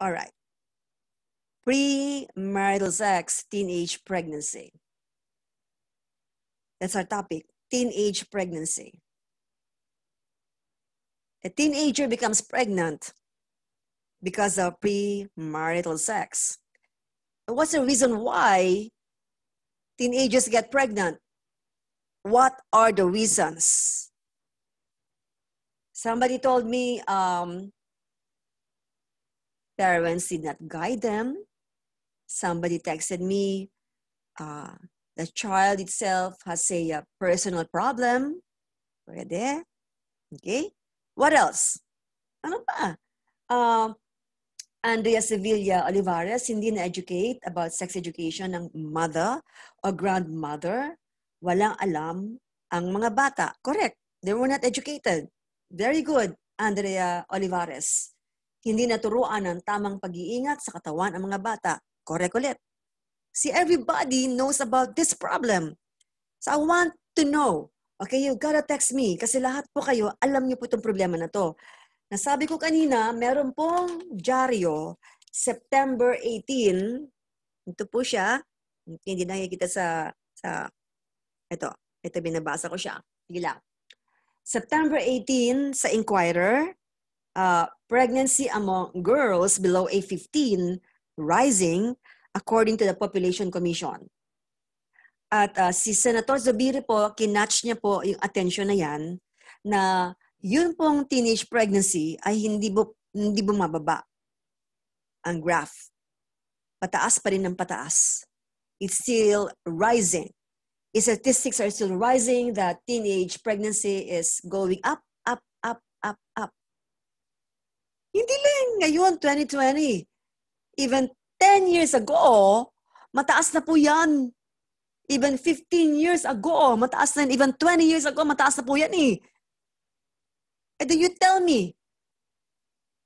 All right. Premarital sex, teenage pregnancy. That's our topic, teenage pregnancy. A teenager becomes pregnant because of premarital sex. What's the reason why teenagers get pregnant? What are the reasons? Somebody told me um, parents did not guide them. Somebody texted me, uh, the child itself has a, a personal problem. Pwede. Okay? What else? Ano pa? Um, Andrea Sevilla Olivares, hindi na-educate about sex education ng mother or grandmother. Walang alam ang mga bata. Correct. They were not educated. Very good, Andrea Olivares. Hindi naturuan ng tamang pag-iingat sa katawan ang mga bata. Correct ulit. See, everybody knows about this problem. So I want to know, okay, you gotta text me kasi lahat po kayo, alam niyo po itong problema na to. Nasabi ko kanina, meron pong dyaryo, September 18, ito po siya, hindi nakikita sa, sa, ito, ito binabasa ko siya. Sige lang. September 18 sa Inquirer, uh, pregnancy among girls below age 15 rising according to the Population Commission. At uh, si Senator Zubiri po, kinatch niya po yung attention na yan na yun pong teenage pregnancy ay hindi, bu- hindi bumababa ang graph. Pataas pa rin ng pataas. It's still rising. Statistics are still rising that teenage pregnancy is going up, up, up, up, up. Hindi lang ngayon, 2020. Even 10 years ago, mataas na po yan. Even 15 years ago, mataas na yan. Even 20 years ago, mataas na po yan eh. And then you tell me,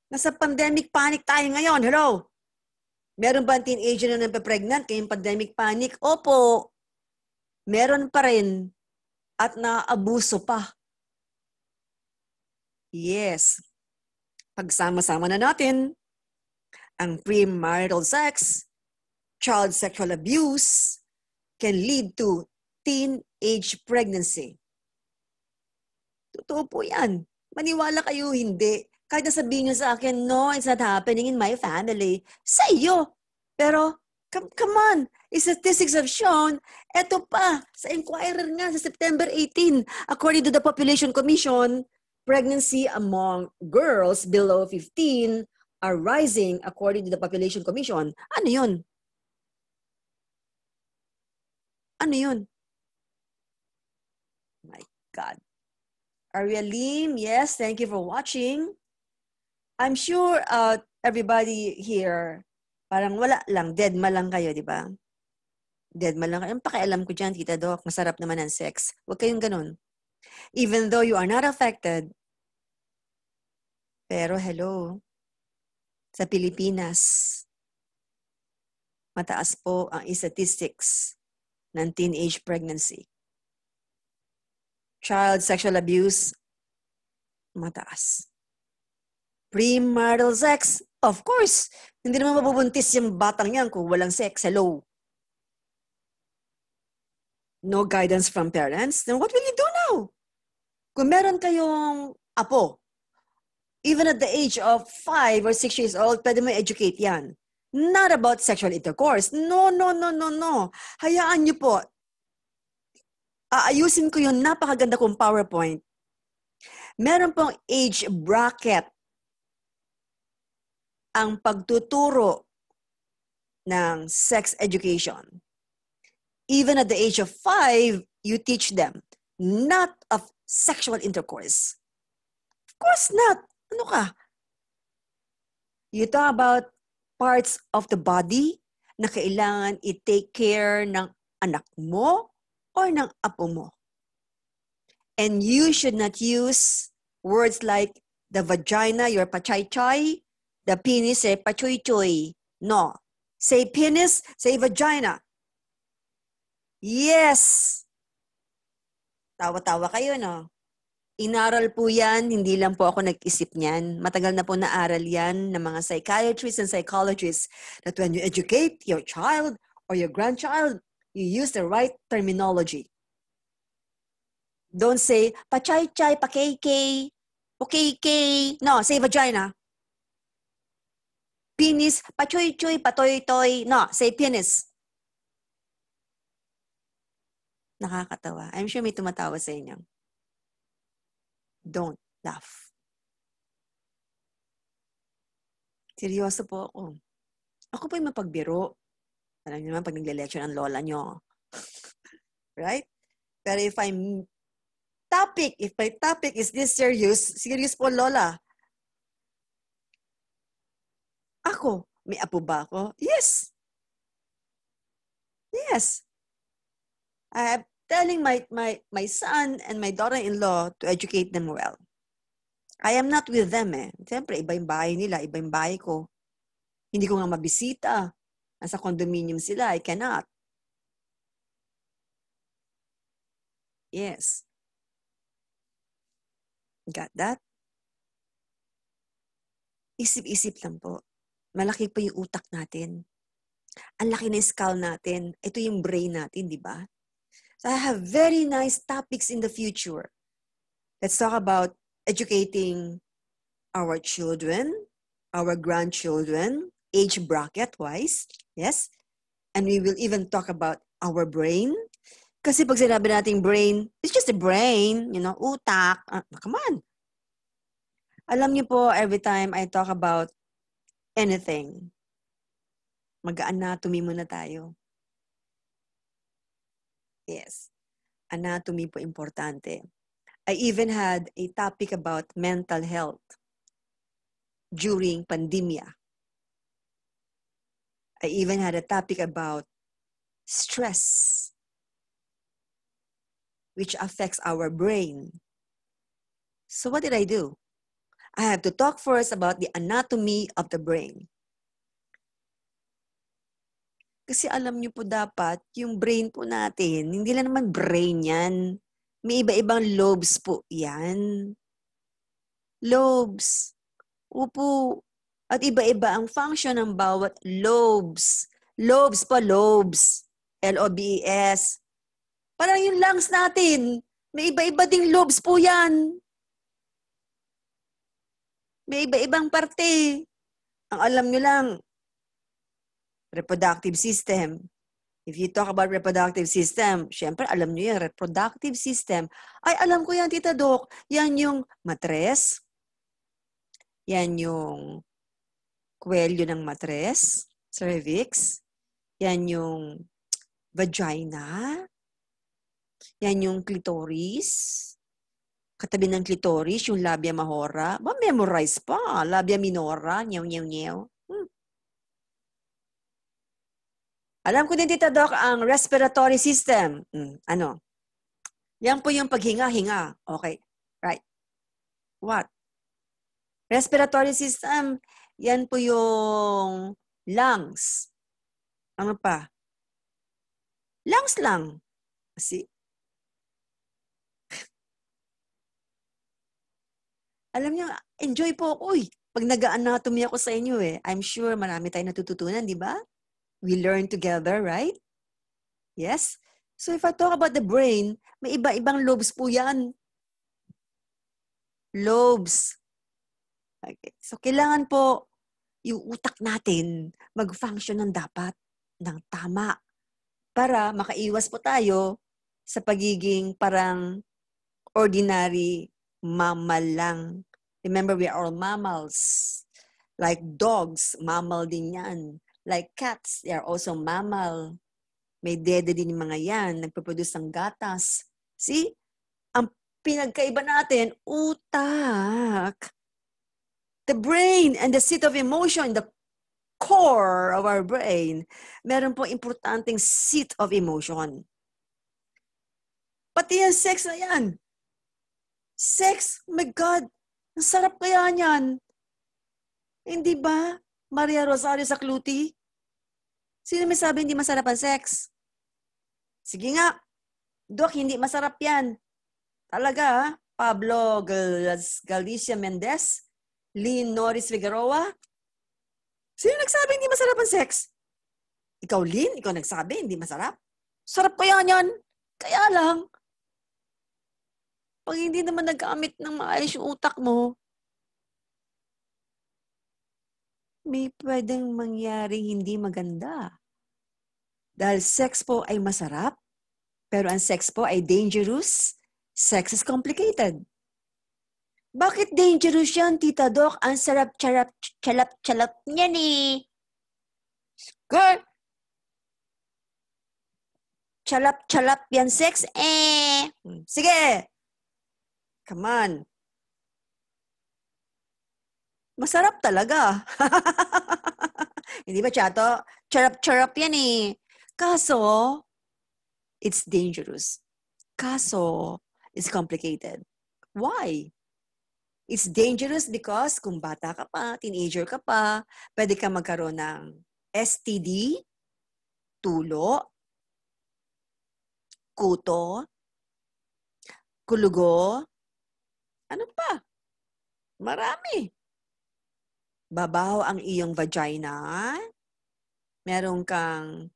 nasa pandemic panic tayo ngayon. Hello? Meron ba ang teenager na napapregnant kayong pandemic panic? Opo. Meron pa rin. At naabuso pa. Yes. Pagsama-sama na natin ang premarital sex, child sexual abuse, can lead to teenage pregnancy. Totoo po yan. Maniwala kayo, hindi. Kahit nasabihin nyo sa akin, no, it's not happening in my family. Sa iyo. Pero, come, come on. Statistics have shown, eto pa, sa Inquirer nga, sa September 18, according to the Population Commission, pregnancy among girls below 15 are rising according to the Population Commission. Ano yun? Ano yun? My God. Aria Lim, yes, thank you for watching. I'm sure uh, everybody here, parang wala lang, dead ma lang kayo, di ba? Dead ma lang kayo. Ang pakialam ko dyan, Tita Doc, masarap naman ang sex. Huwag kayong ganun. Even though you are not affected, pero hello, sa Pilipinas, mataas po ang statistics ng teenage pregnancy child sexual abuse, mataas. Premarital sex, of course, hindi naman mabubuntis yung batang yan kung walang sex. Hello. No guidance from parents, then what will you do? Kung meron kayong apo, even at the age of 5 or 6 years old, pwede mo educate yan. Not about sexual intercourse. No, no, no, no, no. Hayaan niyo po aayusin ko yung napakaganda kong PowerPoint. Meron pong age bracket ang pagtuturo ng sex education. Even at the age of five, you teach them not of sexual intercourse. Of course not. Ano ka? You talk about parts of the body na kailangan i-take care ng anak mo or ng apo mo. And you should not use words like the vagina, your pachay-chay, the penis, say pachoy-choy. No. Say penis, say vagina. Yes. Tawa-tawa kayo, no? Inaral po yan, hindi lang po ako nag-isip niyan. Matagal na po naaral yan ng mga psychiatrists and psychologists that when you educate your child or your grandchild, you use the right terminology. Don't say, pachay-chay, pakay-kay, okay-kay. No, say vagina. Penis, pachoy-choy, patoy-toy. No, say penis. Nakakatawa. I'm sure may tumatawa sa inyo. Don't laugh. Seryoso po ako. Ako po yung mapagbiro. Alam niyo naman pag nagle-lecture ng lola nyo. right? Pero if I'm topic, if my topic is this serious, serious po lola. Ako, may apo ba ako? Yes. Yes. I telling my, my, my son and my daughter-in-law to educate them well. I am not with them eh. Siyempre, iba yung bahay nila, iba yung bahay ko. Hindi ko nga mabisita. Nasa condominium sila, I cannot. Yes. Got that? Isip-isip lang po. Malaki po yung utak natin. Ang laki ng skull natin. Ito yung brain natin, di ba? So I have very nice topics in the future. Let's talk about educating our children, our grandchildren, age bracket wise. Yes. And we will even talk about our brain. Kasi pag sinabi nating brain, it's just a brain, you know, utak. Uh, come on. Alam niyo po, every time I talk about anything, mag-anatomy muna tayo. Yes. Anatomy po importante. I even had a topic about mental health during pandemia. I even had a topic about stress, which affects our brain. So what did I do? I have to talk first about the anatomy of the brain. Kasi alam niyo po dapat, yung brain po natin, hindi lang naman brain yan. May iba-ibang lobes po yan. Lobes. Upo. At iba-iba ang function ng bawat lobes. Lobes pa, lobes. L-O-B-E-S. Parang yung lungs natin. May iba-iba ding lobes po yan. May iba-ibang parte. Ang alam nyo lang, reproductive system. If you talk about reproductive system, syempre alam niyo yan, reproductive system. Ay, alam ko yan, Tita Doc. Yan yung matres. Yan yung kwelyo ng matres, cervix. Yan yung vagina. Yan yung clitoris. Katabi ng clitoris, yung labia mahora. Ba, memorize pa. Labia minora, nyaw, nyaw, nyaw. Alam ko din, Tita Doc, ang respiratory system. Hmm, ano? Yan po yung paghinga-hinga. Okay. Right. What? Respiratory system, yan po yung lungs. Ano pa? Lungs lang. Kasi, alam niyo, enjoy po ako eh. Pag nag-anatomy ako sa inyo eh. I'm sure marami tayong natututunan, di ba? We learn together, right? Yes? So if I talk about the brain, may iba-ibang lobes po yan. Lobes. Okay. So kailangan po yung utak natin mag-function ng dapat, ng tama, para makaiwas po tayo sa pagiging parang ordinary mammal lang. Remember, we are all mammals. Like dogs, mammal din yan. Like cats, they are also mammal. May dede din mga yan, nagpo-produce ng gatas. See? Ang pinagkaiba natin, utak. The brain and the seat of emotion, the core of our brain, meron po importanteng seat of emotion. Pati yung sex na yan. Sex, my God, ang sarap kaya niyan. Hindi ba? Maria Rosario sa Cluti? Sino may sabi hindi masarap ang sex? Sige nga. Dok, hindi masarap yan. Talaga, ha? Pablo Gal Galicia Mendez, Lynn Norris Figueroa. Sino nagsabi hindi masarap ang sex? Ikaw, Lynn? Ikaw nagsabi hindi masarap? Sarap kaya yan. Kaya lang, pag hindi naman nagkamit ng maayos yung utak mo, may pwedeng mangyari hindi maganda. Dahil sex po ay masarap, pero ang sex po ay dangerous, sex is complicated. Bakit dangerous yan, Tita Doc? Ang sarap, charap, chalap, chalap niya ni. Girl! Chalap, chalap yan sex? Eh! Sige! Come on. Masarap talaga. Hindi ba, Chato? Charap-charap yan eh. Kaso, it's dangerous. Kaso, it's complicated. Why? It's dangerous because kung bata ka pa, teenager ka pa, pwede ka magkaroon ng STD, tulo, kuto, kulugo, ano pa? Marami. Babaho ang iyong vagina. Meron kang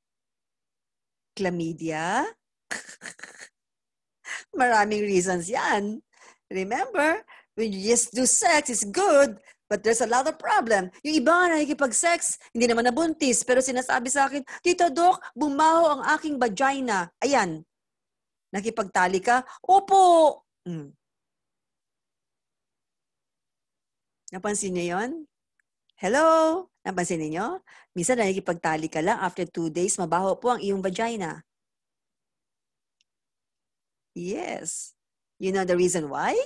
chlamydia. Maraming reasons yan. Remember, when you just do sex, it's good, but there's a lot of problem. Yung iba nga nakikipag-sex, hindi naman nabuntis, pero sinasabi sa akin, Tito Doc, bumaho ang aking vagina. Ayan. Nakipagtali ka? Opo. Hmm. Napansin niyo yon? Hello? Napansin niyo? Minsan nakikipagtali ka lang, after two days, mabaho po ang iyong vagina. Yes. You know the reason why?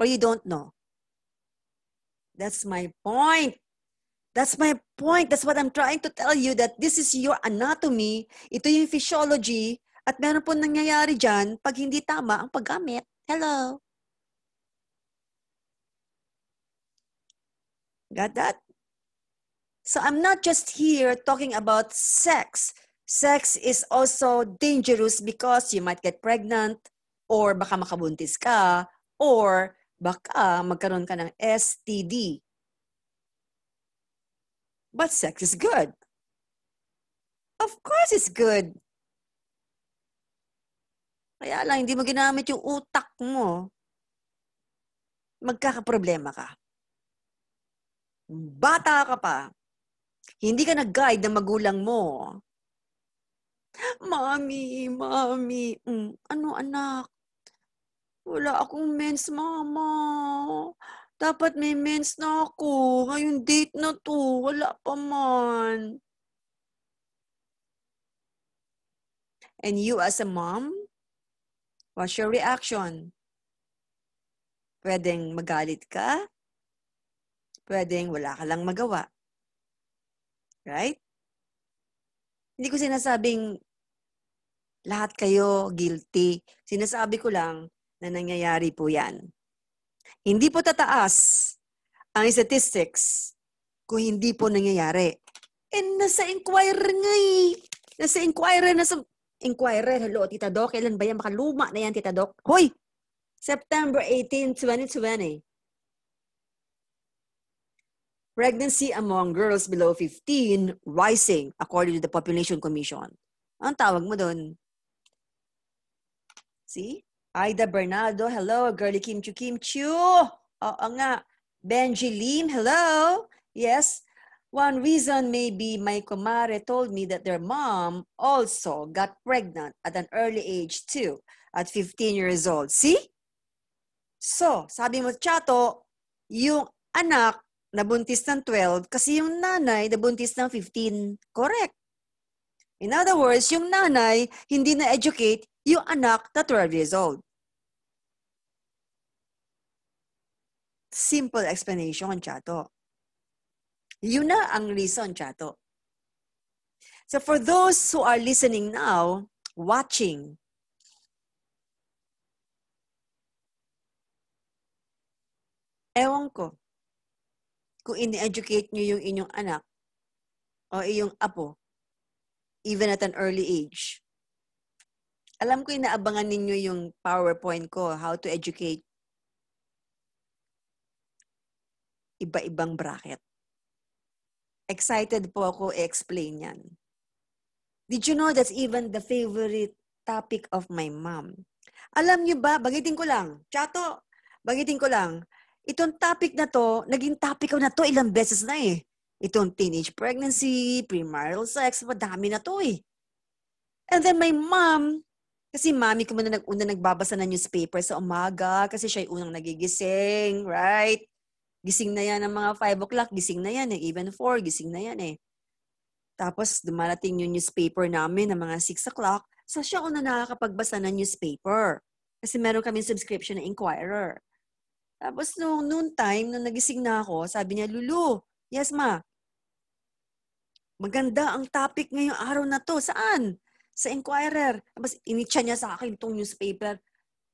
Or you don't know? That's my point. That's my point. That's what I'm trying to tell you that this is your anatomy. Ito yung physiology. At meron po nangyayari dyan pag hindi tama ang paggamit. Hello? Got that? So I'm not just here talking about sex. Sex is also dangerous because you might get pregnant or baka makabuntis ka or baka magkaroon ka ng STD. But sex is good. Of course it's good. Kaya lang, hindi mo ginamit yung utak mo. Magkakaproblema ka. Bata ka pa. Hindi ka nag-guide ng magulang mo. Mami, mami, mm, ano anak? Wala akong mens, mama. Dapat may mens na ako. Ngayon date na to. Wala pa man. And you as a mom, what's your reaction? Pwedeng magalit ka. Pwedeng wala ka lang magawa. Right? Hindi ko sinasabing lahat kayo guilty. Sinasabi ko lang, na nangyayari po yan. Hindi po tataas ang statistics kung hindi po nangyayari. And nasa inquirer nga eh. Nasa inquirer, nasa inquirer. Hello, Tita Doc, kailan ba yan? Makaluma na yan, Tita Doc. Hoy! September 18, 2020. Pregnancy among girls below 15 rising according to the Population Commission. Ang tawag mo doon? See? Aida Bernardo, hello. Girly Kim Chu Kim Chu. Oo nga. Benji Lim, hello. Yes. One reason maybe my kumare told me that their mom also got pregnant at an early age too, at 15 years old. See? So, sabi mo, Chato, yung anak nabuntis ng 12 kasi yung nanay nabuntis ng 15. Correct. In other words, yung nanay hindi na-educate yung anak na 12 years old. Simple explanation, Chato. Yun na ang reason, Chato. So for those who are listening now, watching, ewan ko, kung ini-educate nyo yung inyong anak o iyong apo, even at an early age. Alam ko inaabangan ninyo yung PowerPoint ko, how to educate iba-ibang bracket. Excited po ako i-explain yan. Did you know that's even the favorite topic of my mom? Alam niyo ba, bagitin ko lang, Chato, bagitin ko lang, itong topic na to, naging topic ko na to ilang beses na eh. Itong teenage pregnancy, premarital sex, madami na to eh. And then my mom, kasi mami ko muna nag-una nagbabasa ng newspaper sa umaga kasi siya yung unang nagigising, right? Gising na yan ng mga 5 o'clock, gising na yan eh. Even 4, gising na yan eh. Tapos dumarating yung newspaper namin ng mga 6 o'clock. So siya una nakakapagbasa ng newspaper. Kasi meron kami subscription na Inquirer. Tapos nung noon time, nung nagising na ako, sabi niya, Lulu, yes ma, maganda ang topic ngayong araw na to. Saan? sa Inquirer. Tapos initcha niya sa akin itong newspaper.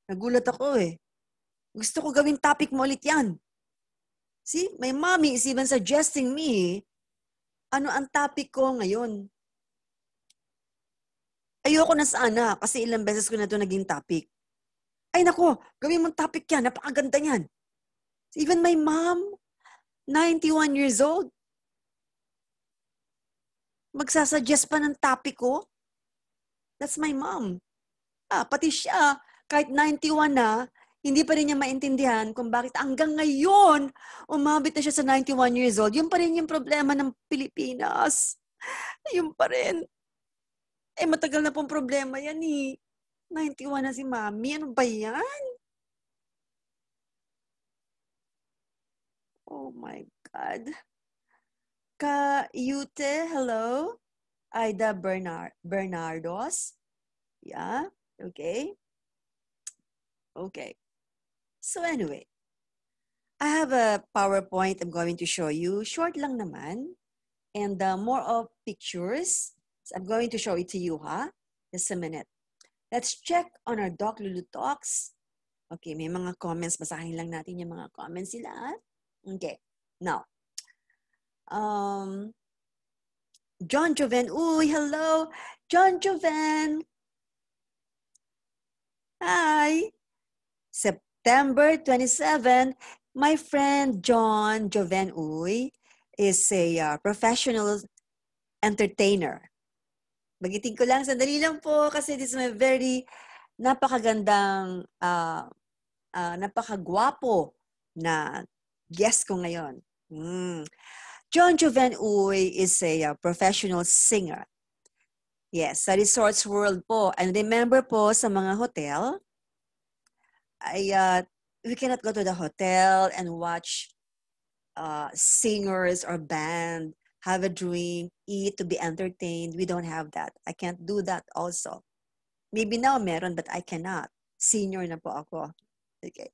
Nagulat ako eh. Gusto ko gawing topic mo ulit yan. See, my mommy is even suggesting me ano ang topic ko ngayon. Ayoko na sana kasi ilang beses ko na ito naging topic. Ay nako, gawin mong topic yan. Napakaganda yan. Even my mom, 91 years old, magsasuggest pa ng topic ko. That's my mom. Ah, pati siya, kahit 91 na, hindi pa rin niya maintindihan kung bakit hanggang ngayon, umabit na siya sa 91 years old. Yun pa rin yung problema ng Pilipinas. Yun pa rin. Eh, matagal na pong problema yan eh. 91 na si mami. Ano ba yan? Oh my God. Ka-Yute, hello? Ida Bernard Bernardos. Yeah, okay. Okay. So anyway, I have a PowerPoint I'm going to show you. Short lang naman. And uh, more of pictures. So I'm going to show it to you, ha? Huh? Just a minute. Let's check on our Doc Lulu Talks. Okay, may mga comments. Basahin lang natin yung mga comments sila. Okay. Now, um, John Joven. Uy, hello. John Joven. Hi. September 27, my friend John Joven Uy is a uh, professional entertainer. Magiting ko lang, sandali lang po kasi this is my very napakagandang, uh, uh, napakagwapo na guest ko ngayon. Mm. John Joven Uy is a uh, professional singer. Yes, sa Resorts World po. And remember po sa mga hotel, ay, uh, we cannot go to the hotel and watch uh, singers or band have a drink, eat to be entertained. We don't have that. I can't do that also. Maybe now meron, but I cannot. Senior na po ako. Okay.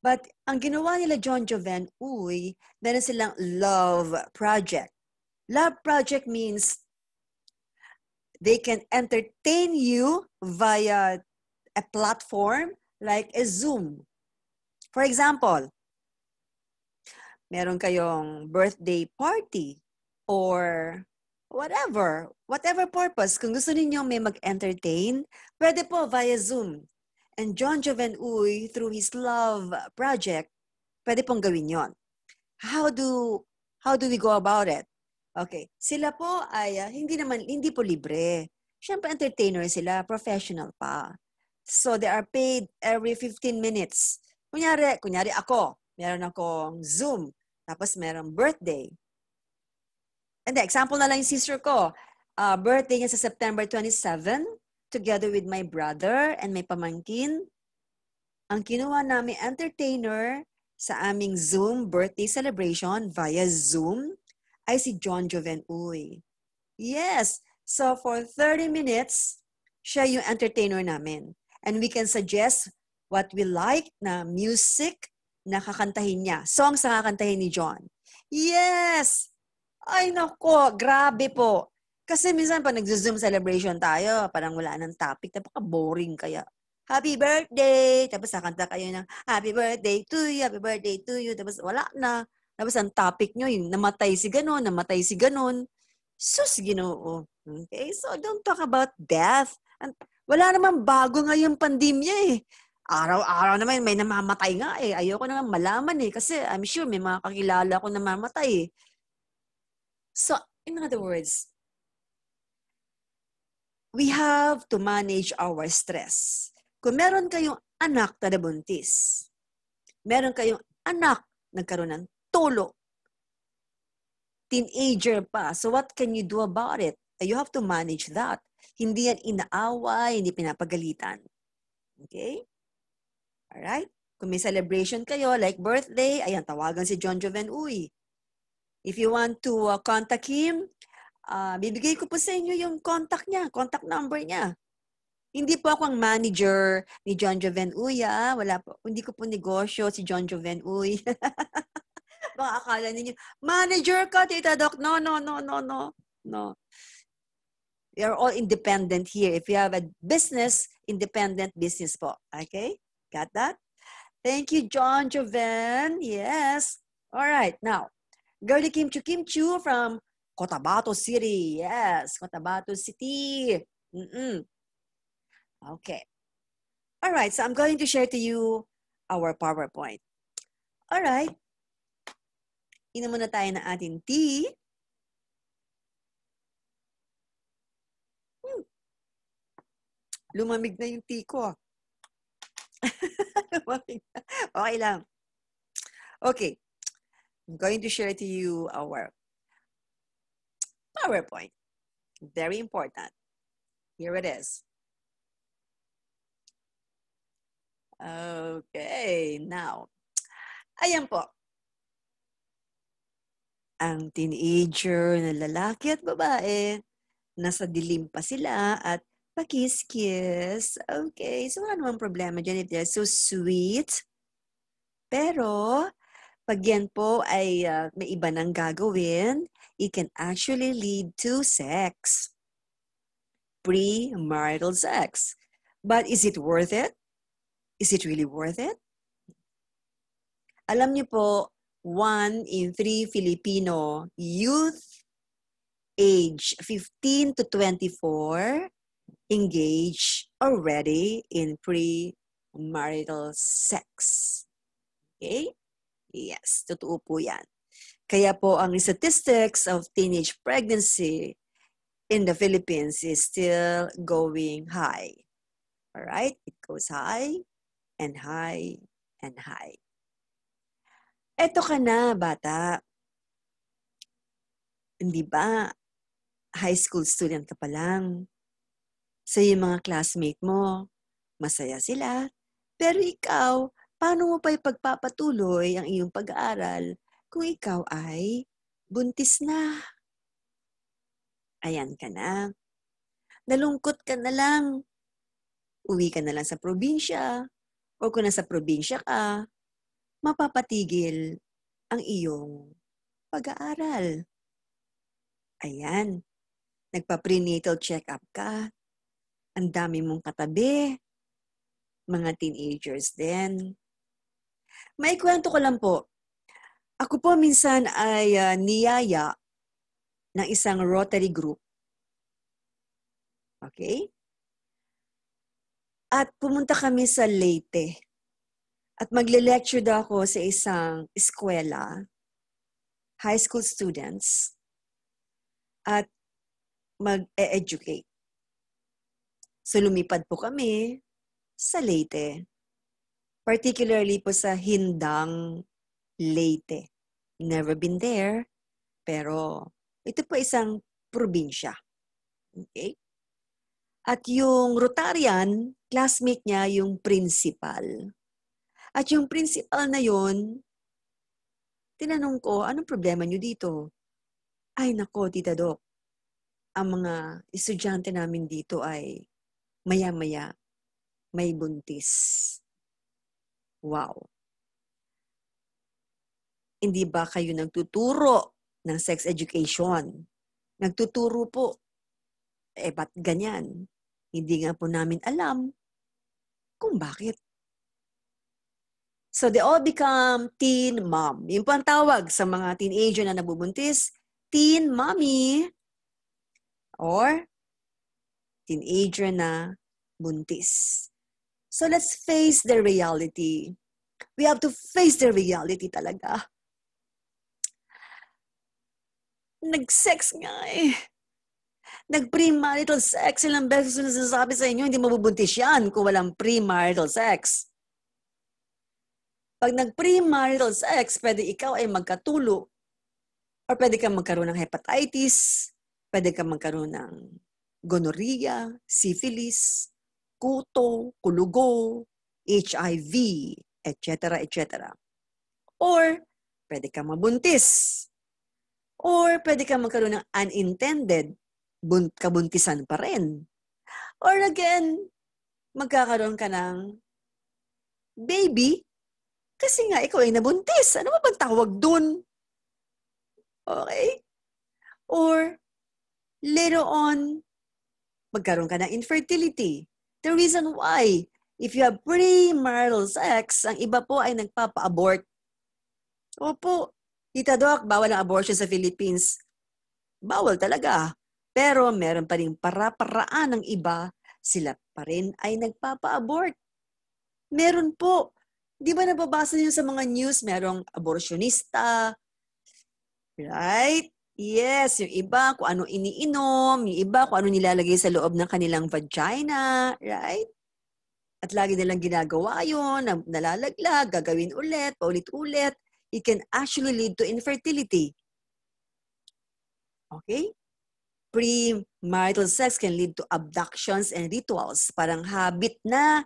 But ang ginawa nila John Joven, uy, meron silang love project. Love project means they can entertain you via a platform like a Zoom. For example, meron kayong birthday party or whatever, whatever purpose. Kung gusto niyo may mag-entertain, pwede po via Zoom. And John Joven Uy, through his love project, pwede pong gawin yon. How do, how do we go about it? Okay. Sila po ay uh, hindi naman, hindi po libre. Siyempre, entertainer sila, professional pa. So, they are paid every 15 minutes. Kunyari, kunyari ako, meron akong Zoom, tapos meron birthday. And the example na lang yung sister ko, uh, birthday niya sa September 27, together with my brother and my pamangkin. Ang kinuha namin entertainer sa aming Zoom birthday celebration via Zoom ay si John Joven Uy. Yes, so for 30 minutes, siya yung entertainer namin. And we can suggest what we like na music na kakantahin niya. Songs na kakantahin ni John. Yes! Ay nako, grabe po. Kasi minsan pag nag-Zoom celebration tayo, parang wala nang topic, napaka-boring kaya. Happy birthday! Tapos nakanta kayo ng happy birthday to you, happy birthday to you. Tapos wala na. Tapos ang topic nyo, yung namatay si ganon, namatay si ganon. Sus, ginoo. Okay? So don't talk about death. Wala namang bago ngayong pandemya eh. araw-araw naman may namamatay nga eh. Ayoko naman malaman eh. Kasi I'm sure may mga kakilala ko namamatay eh. So, in other words, we have to manage our stress. Kung meron kayong anak na nabuntis, meron kayong anak nagkaroon ng tulo, teenager pa, so what can you do about it? You have to manage that. Hindi yan inaaway, hindi pinapagalitan. Okay? Alright? Kung may celebration kayo, like birthday, ayan, tawagan si John Joven Uy. If you want to uh, contact him, uh, bibigay ko po sa inyo yung contact niya, contact number niya. Hindi po ako ang manager ni John Joven Uy. Wala po. Hindi ko po negosyo si John Joven Uy. Baka akala ninyo, manager ka, Tita Doc. No, no, no, no, no. No. We are all independent here. If you have a business, independent business po. Okay? Got that? Thank you, John Joven. Yes. All right. Now, Girly Kim Chu Kim Chu from Cotabato City. Yes, Cotabato City. Mm-mm. Okay. All right. So I'm going to share to you our PowerPoint. All right. Inom muna tayo ng ating tea. Hmm. Lumamig na yung tea ko. Lumamig na. Okay lang. Okay. I'm going to share to you our PowerPoint. Very important. Here it is. Okay, now, ayan po. Ang teenager na lalaki at babae, nasa dilim pa sila at pakis-kiss. Okay, so wala namang problema dyan if they're so sweet. Pero, pag yan po ay uh, may iba nang gagawin, it can actually lead to sex. Pre-marital sex. But is it worth it? Is it really worth it? Alam niyo po, one in three Filipino youth age 15 to 24 engage already in pre-marital sex. Okay? Yes, totoo po yan. Kaya po ang statistics of teenage pregnancy in the Philippines is still going high. All right? It goes high and high and high. Eto ka na, bata. Hindi ba? High school student ka pa lang sa yung mga classmate mo. Masaya sila. Pero ikaw, paano mo pa ipagpapatuloy ang iyong pag-aaral kung ikaw ay buntis na? Ayan ka na. Nalungkot ka na lang. Uwi ka na lang sa probinsya. O kung nasa probinsya ka, mapapatigil ang iyong pag-aaral. Ayan. Nagpa-prenatal check-up ka ang dami mong katabi, mga teenagers din. May kwento ko lang po. Ako po minsan ay uh, niyaya ng isang Rotary group. Okay? At pumunta kami sa Leyte. At magle-lecture daw ako sa isang eskwela, high school students, at mag-educate. So lumipad po kami sa Leyte. Particularly po sa Hindang, Leyte. Never been there, pero ito po isang probinsya. Okay? At yung Rotarian, classmate niya yung principal. At yung principal na yon, tinanong ko, anong problema niyo dito? Ay nako, Tita Doc, ang mga estudyante namin dito ay maya-maya may buntis. Wow. Hindi ba kayo nagtuturo ng sex education? Nagtuturo po. Eh, ba't ganyan? Hindi nga po namin alam kung bakit. So they all become teen mom. Yung po ang tawag sa mga teenager na nabubuntis, teen mommy or teenager na buntis. So let's face the reality. We have to face the reality talaga. Nag-sex nga eh. Nag-premarital sex. Ilang beses na nasasabi sa inyo, hindi mabubuntis yan kung walang premarital sex. Pag nag-premarital sex, pwede ikaw ay magkatulo or pwede kang magkaroon ng hepatitis, pwede kang magkaroon ng gonorrhea, syphilis, kuto, kulugo, HIV, etc., etc. Or, pwede kang mabuntis. Or, pwede kang magkaroon ng unintended kabuntisan pa rin. Or again, magkakaroon ka ng baby kasi nga, ikaw ay nabuntis. Ano ba bang tawag dun? Okay? Or, later on, magkaroon ka ng infertility. The reason why, if you have premarital sex, ang iba po ay nagpapa-abort. Opo, Tita Doc, bawal ang abortion sa Philippines. Bawal talaga. Pero meron pa rin para-paraan ng iba, sila pa rin ay nagpapa-abort. Meron po. Di ba nababasa niyo sa mga news, merong abortionista, right? Yes, yung iba kung ano iniinom, yung iba kung ano nilalagay sa loob ng kanilang vagina, right? At lagi nilang ginagawa yun, nalalaglag, gagawin ulit, paulit-ulit. It can actually lead to infertility. Okay? Pre-marital sex can lead to abductions and rituals. Parang habit na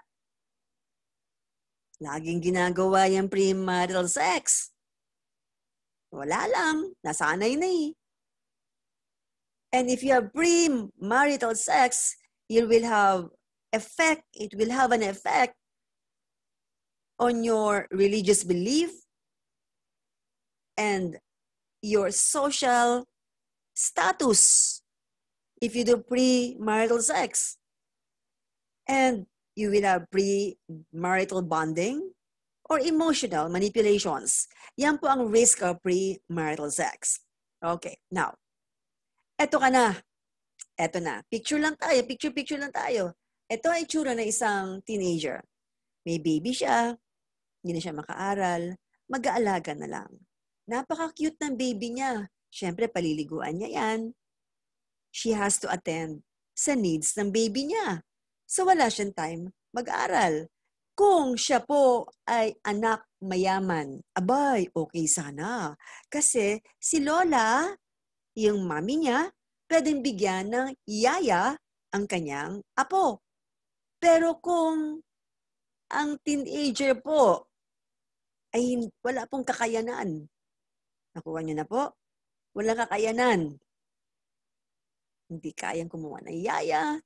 Laging ginagawa yung premarital sex. Wala lang. Nasanay na eh. And if you have premarital sex, you will have effect, it will have an effect on your religious belief and your social status if you do premarital sex. And you will have pre-marital bonding or emotional manipulations. Yan po ang risk of pre-marital sex. Okay, now, eto ka na. Eto na. Picture lang tayo. Picture-picture lang tayo. Ito ay tsura ng isang teenager. May baby siya. Hindi na siya makaaral. Mag-aalaga na lang. Napaka-cute ng baby niya. Siyempre, paliliguan niya yan. She has to attend sa needs ng baby niya. So wala siyang time mag-aral. Kung siya po ay anak mayaman, abay, okay sana. Kasi si Lola, yung mami niya, pwedeng bigyan ng yaya ang kanyang apo. Pero kung ang teenager po ay wala pong kakayanan, nakuha niyo na po, walang kakayanan. Hindi kayang kumuha ng yaya,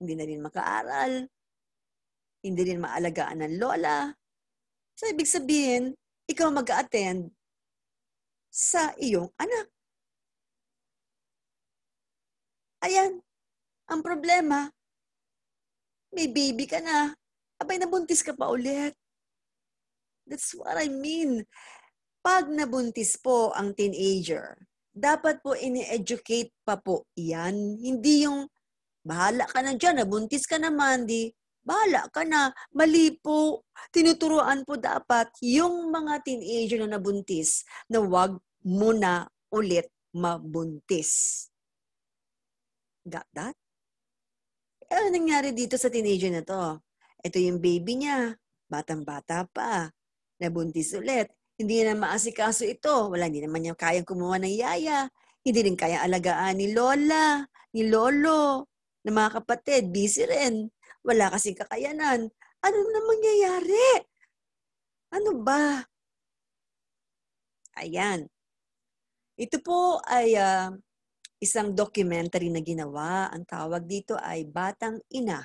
hindi na rin makaaral, hindi rin maalagaan ng lola. So, ibig sabihin, ikaw mag attend sa iyong anak. Ayan, ang problema, may baby ka na, abay nabuntis ka pa ulit. That's what I mean. Pag nabuntis po ang teenager, dapat po ini-educate pa po yan. Hindi yung Bahala ka na dyan, nabuntis ka naman, di bahala ka na. Mali po. Tinuturuan po dapat yung mga teenager na nabuntis na wag muna ulit mabuntis. Got that? Eh, ano nangyari dito sa teenager na to? Ito yung baby niya. Batang-bata pa. Nabuntis ulit. Hindi na maasikaso ito. Wala, hindi naman niya kayang kumuha ng yaya. Hindi rin kaya alagaan ni Lola, ni Lolo ng mga kapatid, busy rin. Wala kasing kakayanan. Ano na mangyayari? Ano ba? Ayan. Ito po ay uh, isang documentary na ginawa. Ang tawag dito ay Batang Ina.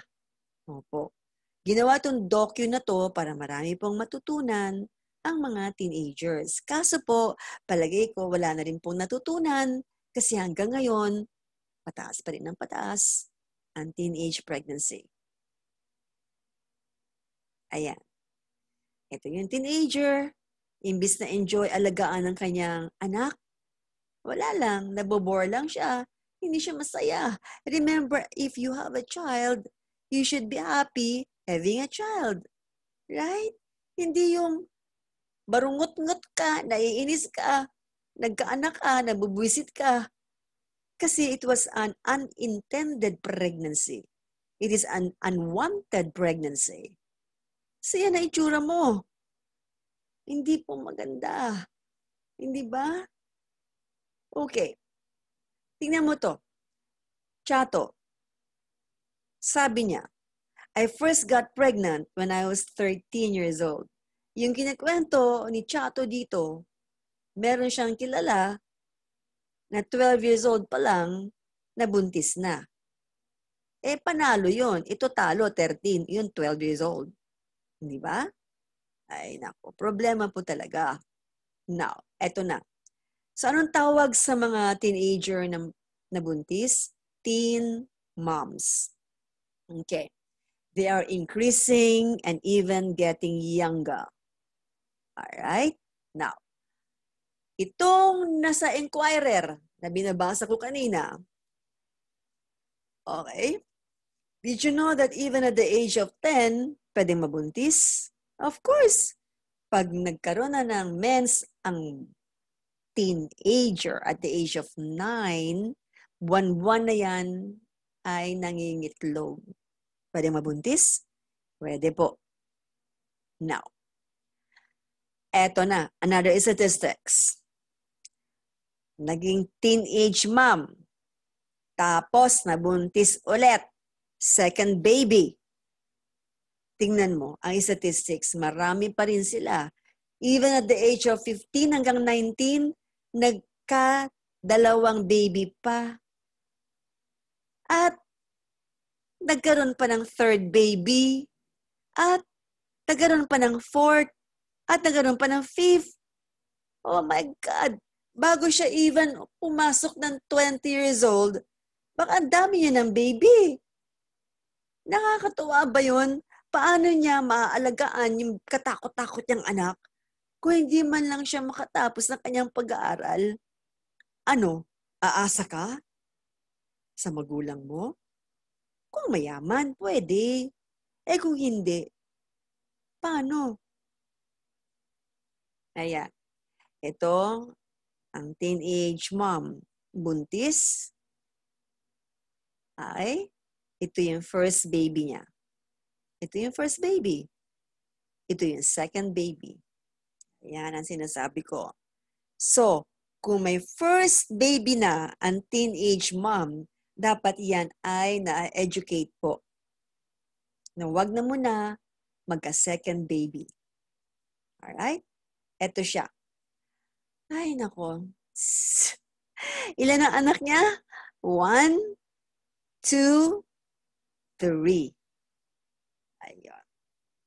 Opo. Ginawa itong docu na to para marami pong matutunan ang mga teenagers. Kaso po, palagay ko wala na rin pong natutunan kasi hanggang ngayon, pataas pa rin ang pataas ang teenage pregnancy. Ayan. Ito yung teenager. Imbis na enjoy alagaan ng kanyang anak, wala lang, nabobore lang siya. Hindi siya masaya. Remember, if you have a child, you should be happy having a child. Right? Hindi yung barungot-ngot ka, naiinis ka, nagkaanak ka, nabubwisit ka. Kasi it was an unintended pregnancy. It is an unwanted pregnancy. So yan na itsura mo. Hindi po maganda. Hindi ba? Okay. Tingnan mo to. Chato. Sabi niya, I first got pregnant when I was 13 years old. Yung kinakwento ni Chato dito, meron siyang kilala na 12 years old pa lang, nabuntis na. Eh, panalo yon Ito talo, 13. Yun, 12 years old. Di ba? Ay, nako. Problema po talaga. Now, eto na. So, anong tawag sa mga teenager na nabuntis? Teen moms. Okay. They are increasing and even getting younger. Alright? Now, itong nasa Inquirer na binabasa ko kanina, okay, did you know that even at the age of 10, pwedeng mabuntis? Of course. Pag nagkaroon na ng mens ang teenager at the age of 9, buwan-buwan na yan ay nangingitlog. Pwede mabuntis? Pwede po. Now, eto na, another statistics. Naging teenage mom. Tapos, nabuntis ulit. Second baby. Tingnan mo, ang statistics, marami pa rin sila. Even at the age of 15 hanggang 19, nagka-dalawang baby pa. At nagkaroon pa ng third baby, at nagkaroon pa ng fourth, at nagkaroon pa ng fifth. Oh my God! Bago siya even pumasok ng 20 years old, baka ang dami niya ng baby. Nakakatuwa ba yun? Paano niya maaalagaan yung katakot-takot niyang anak kung hindi man lang siya makatapos ng kanyang pag-aaral? Ano, aasa ka sa magulang mo? Kung mayaman, pwede. Eh kung hindi, paano? Ayan. Ito, ang teenage mom, buntis, ay, ito yung first baby niya. Ito yung first baby. Ito yung second baby. Ayan ang sinasabi ko. So, kung may first baby na ang teenage mom, dapat yan ay na-educate po. Na wag na muna magka-second baby. Alright? Ito siya. Ay, nako. Ilan ang anak niya? One, two, three. Ayun.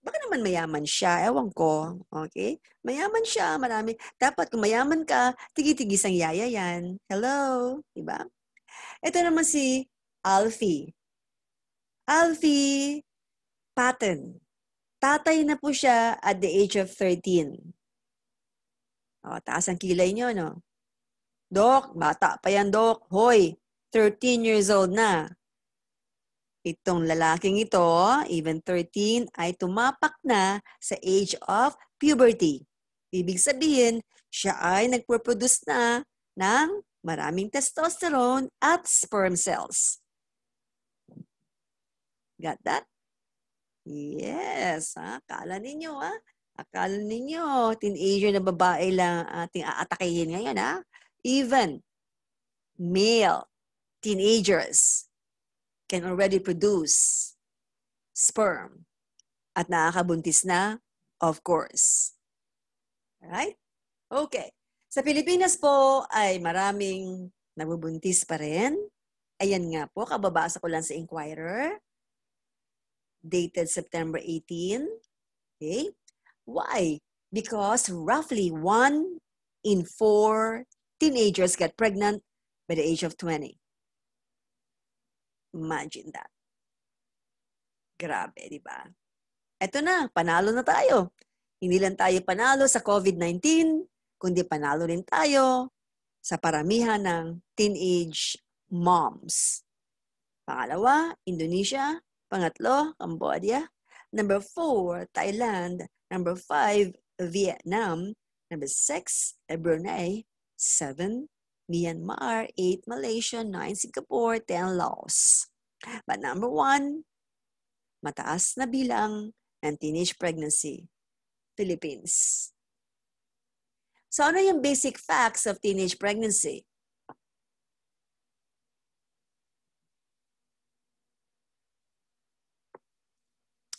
Baka naman mayaman siya. Ewan ko. Okay? Mayaman siya. Marami. Dapat kung mayaman ka, tigi-tigis ang yaya yan. Hello? Diba? Ito naman si Alfie. Alfie Patton. Tatay na po siya at the age of 13. O, taas ang kilay niyo, no? Dok, bata pa yan, Dok. Hoy, 13 years old na. Itong lalaking ito, even 13, ay tumapak na sa age of puberty. Ibig sabihin, siya ay nagproduce na ng maraming testosterone at sperm cells. Got that? Yes. Ha? Akala ninyo, ha? Akala ninyo, teenager na babae lang ating aatakihin ngayon, ha? Even male teenagers can already produce sperm at nakakabuntis na, of course. Alright? Okay. Sa Pilipinas po ay maraming nabubuntis pa rin. Ayan nga po, kababasa ko lang sa Inquirer. Dated September 18. Okay? Why? Because roughly one in four teenagers get pregnant by the age of 20. Imagine that. Grabe, di ba? Ito na, panalo na tayo. Hindi lang tayo panalo sa COVID-19, kundi panalo rin tayo sa paramihan ng teenage moms. Pangalawa, Indonesia. Pangatlo, Cambodia. Number four, Thailand. Number five, Vietnam. Number six, Brunei. Seven, Myanmar. Eight, Malaysia. Nine, Singapore. Ten, Laos. But number one, mataas na bilang and teenage pregnancy, Philippines. So ano yung basic facts of teenage pregnancy?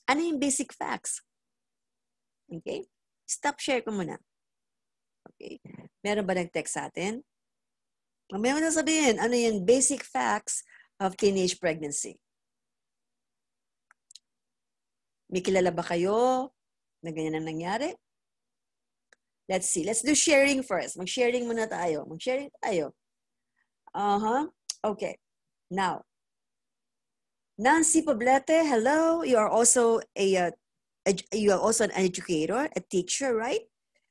Ano yung basic facts? Okay? Stop share ko muna. Okay. Meron ba nag-text sa atin? Mamaya mo na sabihin, ano yung basic facts of teenage pregnancy? May kilala ba kayo na ganyan ang nangyari? Let's see. Let's do sharing first. Mag-sharing muna tayo. Mag-sharing tayo. Uh-huh. Okay. Now, Nancy Poblete, hello. You are also a, uh, you are also an educator, a teacher, right?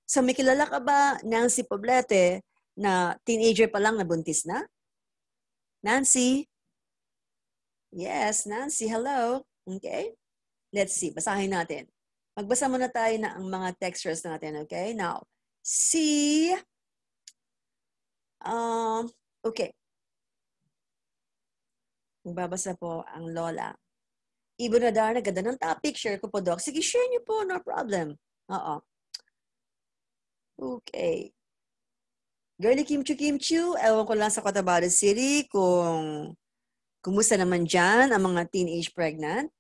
So may kilala ka ba, Nancy Poblete, na teenager pa lang nabuntis na? Nancy? Yes, Nancy, hello. Okay. Let's see, basahin natin. Magbasa muna tayo na ang mga textures natin, okay? Now, see, um, okay. Magbabasa po ang lola. Ibo na dar, naganda ng topic. Share ko po, Doc. Sige, share niyo po. No problem. Oo. Okay. Girly Kimchu Kimchu, ewan ko lang sa Cotabato City kung kumusta naman dyan ang mga teenage pregnant.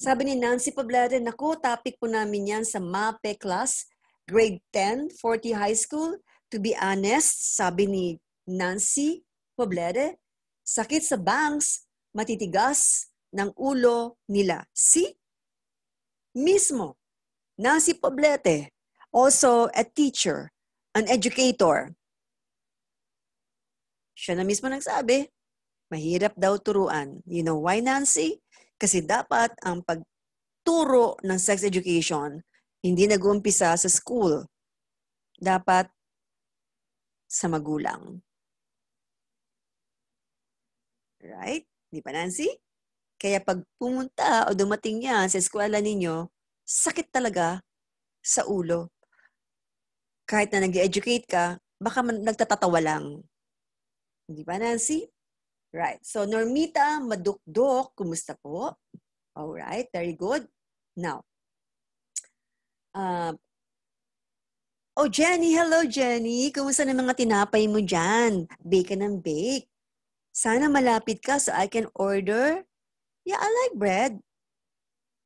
Sabi ni Nancy Poblete, naku, topic po namin yan sa MAPE class, grade 10, 40 high school. To be honest, sabi ni Nancy Poblete, sakit sa bangs, matitigas ng ulo nila. See? Mismo, Nancy Poblete, also a teacher, an educator. Siya na mismo nagsabi, mahirap daw turuan. You know why, Nancy? Kasi dapat ang pagturo ng sex education hindi nag-uumpisa sa school. Dapat sa magulang. Right? Di ba, Nancy? Kaya pag pumunta o dumating yan sa eskwela ninyo, sakit talaga sa ulo. Kahit na nag-educate ka, baka nagtatatawa lang. Di ba, Nancy? Right. So, Normita Madukdok, kumusta po? Alright, very good. Now, uh, oh, Jenny, hello, Jenny. Kumusta na mga tinapay mo dyan? Bacon and bake. Sana malapit ka so I can order. Yeah, I like bread.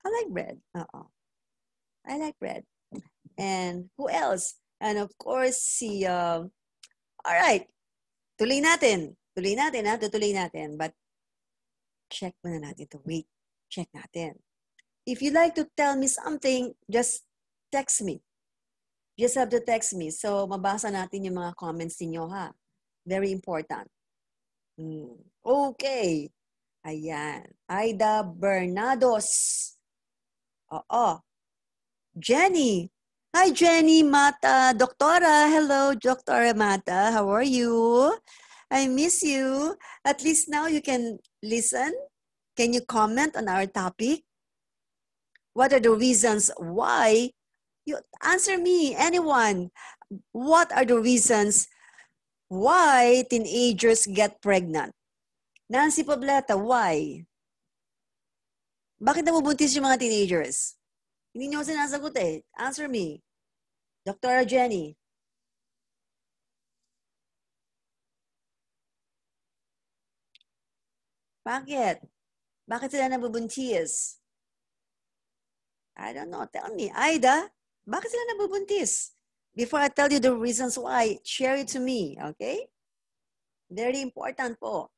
I like bread. Uh-oh. I like bread. And who else? And of course, si, uh, all right, tuloy natin. Tuloy natin, ha? Tutuloy natin. But check muna natin to. Wait. Check natin. If you like to tell me something, just text me. Just have to text me. So, mabasa natin yung mga comments niyo ha? Very important. Hmm. Okay. Ayan. Aida Bernados. Oo. Jenny. Hi, Jenny Mata. Doctora, Hello, Doctora Mata. How are you? I miss you. At least now you can listen. Can you comment on our topic? What are the reasons why? You answer me, anyone. What are the reasons why teenagers get pregnant? Nancy Pobleta, why? Bakit nabubuntis yung mga teenagers? Hindi niyo sinasagot eh. Answer me. Dr. Jenny. Bakit? Bakit sila nabubuntis? I don't know. Tell me. Aida, bakit sila nabubuntis? Before I tell you the reasons why, share it to me, okay? Very important po.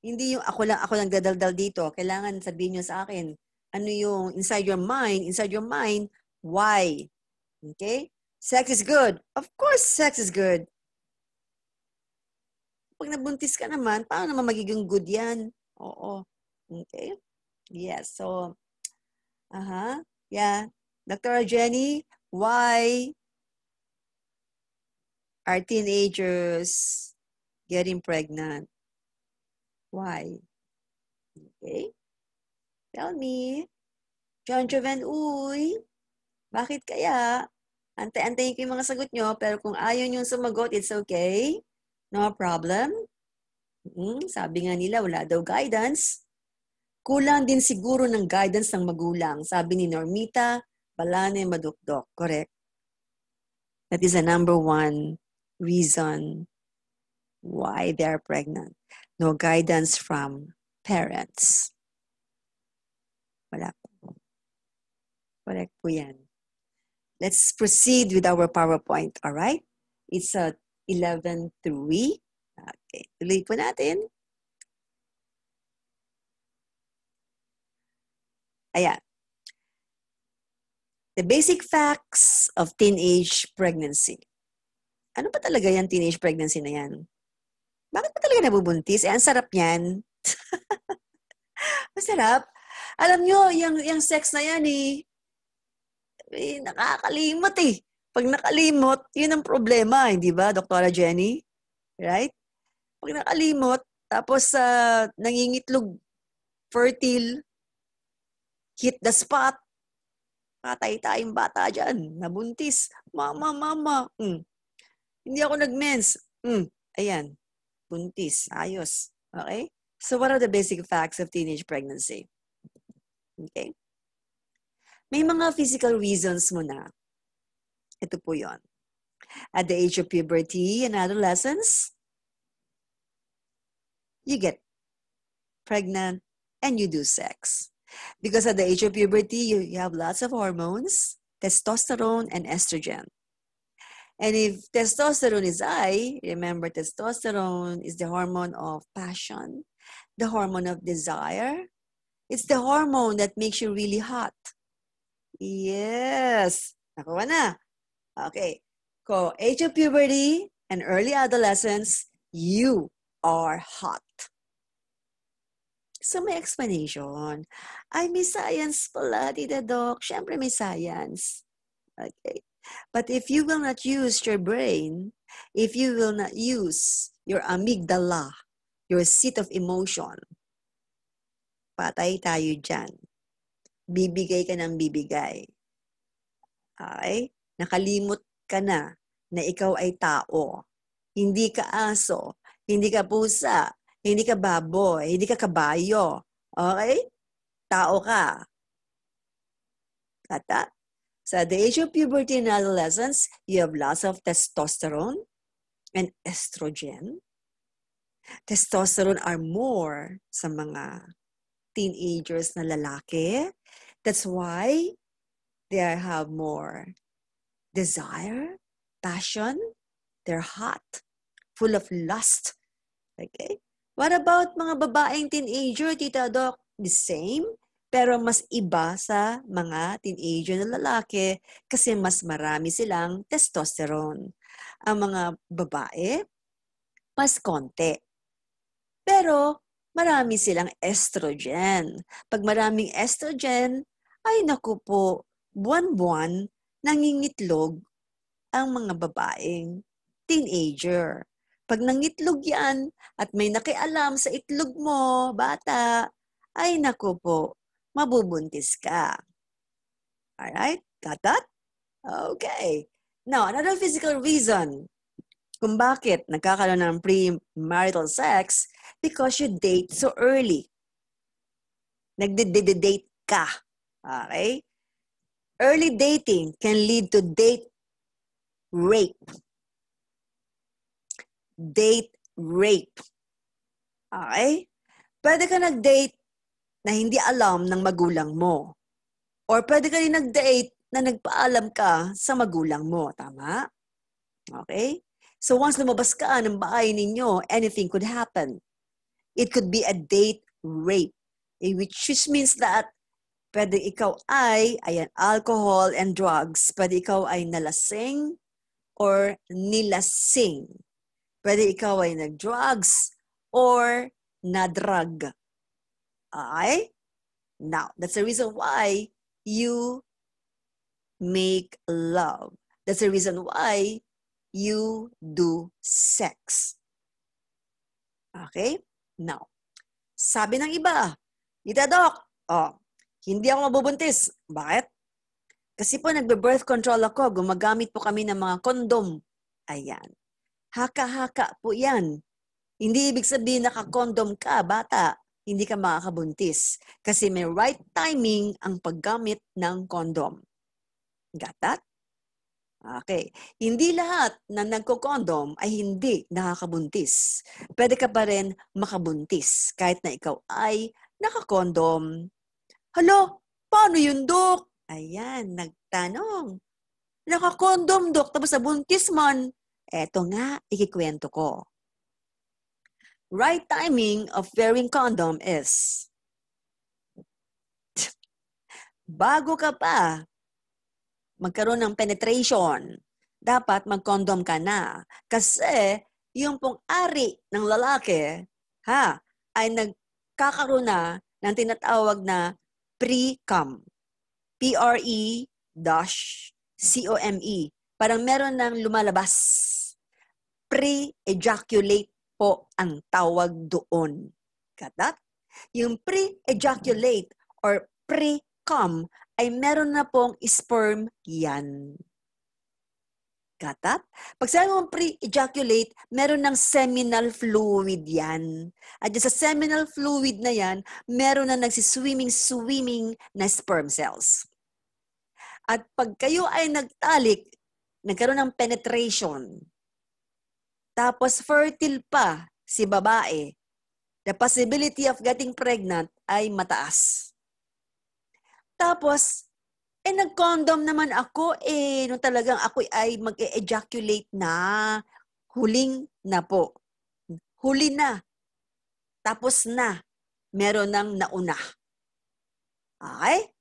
Hindi yung ako lang ako lang dadaldal dito. Kailangan sabihin niyo sa akin ano yung inside your mind, inside your mind, why? Okay? Sex is good. Of course, sex is good. Pag nabuntis ka naman, paano naman magiging good yan? Oo. Okay? Yes. So, uh-huh. Yeah. Dr. Jenny, why are teenagers getting pregnant? Why? Okay. Tell me. John Joven, uy, bakit kaya? Antay-antayin ko yung mga sagot nyo, pero kung ayaw nyo sumagot, it's okay. No problem. Hmm, sabi nga nila, wala daw guidance. Kulang din siguro ng guidance ng magulang. Sabi ni Normita, Balane Madukdok. Correct. That is the number one reason why they are pregnant. No guidance from parents. Wala po. Correct po yan. Let's proceed with our PowerPoint, all right? It's a 11.3. Okay, tuloy po natin. Ayan. The basic facts of teenage pregnancy. Ano ba talaga yan, teenage pregnancy na yan? Bakit ba talaga nabubuntis? Eh, ang sarap yan. Masarap. Alam nyo, yung, yung sex na yan eh, eh, nakakalimot eh. Pag nakalimot, yun ang problema, hindi ba, Doktora Jenny? Right? Pag nakalimot, tapos uh, nangingitlog, fertile, hit the spot, patay tayong bata dyan, nabuntis. Mama, mama. Mm. Hindi ako nag-mens. Mm. Ayan, buntis. Ayos. Okay? So what are the basic facts of teenage pregnancy? Okay? May mga physical reasons mo na. Ito po yon. At the age of puberty and adolescence, you get pregnant and you do sex. Because at the age of puberty, you, you have lots of hormones, testosterone and estrogen. And if testosterone is high, remember testosterone is the hormone of passion, the hormone of desire. It's the hormone that makes you really hot. Yes. Nakuha na. Okay. Ko age of puberty and early adolescence, you are hot. So may explanation. Ay, may science pala, Tita Doc. Siyempre may science. Okay. But if you will not use your brain, if you will not use your amygdala, your seat of emotion, patay tayo dyan. Bibigay ka ng bibigay. Okay? Nakalimot ka na na ikaw ay tao. Hindi ka aso, hindi ka pusa, hindi ka baboy, hindi ka kabayo. Okay? Tao ka. Kata? So at the age of puberty and adolescence, you have lots of testosterone and estrogen. Testosterone are more sa mga teenagers na lalaki. That's why they have more desire, passion. They're hot, full of lust. Okay? What about mga babaeng teenager, Tita Doc? The same, pero mas iba sa mga teenager na lalaki kasi mas marami silang testosterone. Ang mga babae, mas konti. Pero marami silang estrogen. Pag maraming estrogen, ay naku po, buwan-buwan nangingitlog ang mga babaeng teenager. Pag nangitlog yan at may nakialam sa itlog mo, bata, ay naku po, mabubuntis ka. Alright? Got that? Okay. Now, another physical reason kung bakit nagkakaroon ng pre-marital sex because you date so early. Nagde-date ka. Okay? Early dating can lead to date rape date rape. Okay? Pwede ka nag-date na hindi alam ng magulang mo. Or pwede ka rin nag-date na nagpaalam ka sa magulang mo. Tama? Okay? So once lumabas ka ng bahay ninyo, anything could happen. It could be a date rape. Eh, which means that pwede ikaw ay, ayan, alcohol and drugs. Pwede ikaw ay nalasing or nilasing. Pwede ikaw ay nag-drugs or na-drug. Okay? Now, that's the reason why you make love. That's the reason why you do sex. Okay? Now, sabi ng iba, Dita Doc, oh, Hindi ako mabubuntis. Bakit? Kasi po nagbe-birth control ako, gumagamit po kami ng mga kondom. Ayan. Haka-haka po yan. Hindi ibig sabihin naka-condom ka, bata. Hindi ka makakabuntis. Kasi may right timing ang paggamit ng condom. Got that? Okay. Hindi lahat na nagko-condom ay hindi nakakabuntis. Pwede ka pa rin makabuntis kahit na ikaw ay nakakondom. Halo, paano yun, Dok? Ayan, nagtanong. Nakakondom, Dok, tapos nabuntis man. Eto nga, ikikwento ko. Right timing of wearing condom is bago ka pa magkaroon ng penetration, dapat mag-condom ka na. Kasi yung pong ari ng lalaki, ha, ay nagkakaroon na ng tinatawag na pre-cum. P-R-E dash C-O-M-E. Parang meron ng lumalabas. Pre-ejaculate po ang tawag doon. Got that? Yung pre-ejaculate or pre-cum ay meron na pong sperm yan. Got? Pag sabi mong pre-ejaculate, meron ng seminal fluid yan. At sa seminal fluid na yan, meron na nagsiswimming-swimming na sperm cells. At pag kayo ay nagtalik, nagkaroon ng penetration, tapos fertile pa si babae, the possibility of getting pregnant ay mataas. Tapos, eh nag-condom naman ako eh, nung talagang ako ay mag-ejaculate na, huling na po. Huli na. Tapos na. Meron nang nauna. Okay?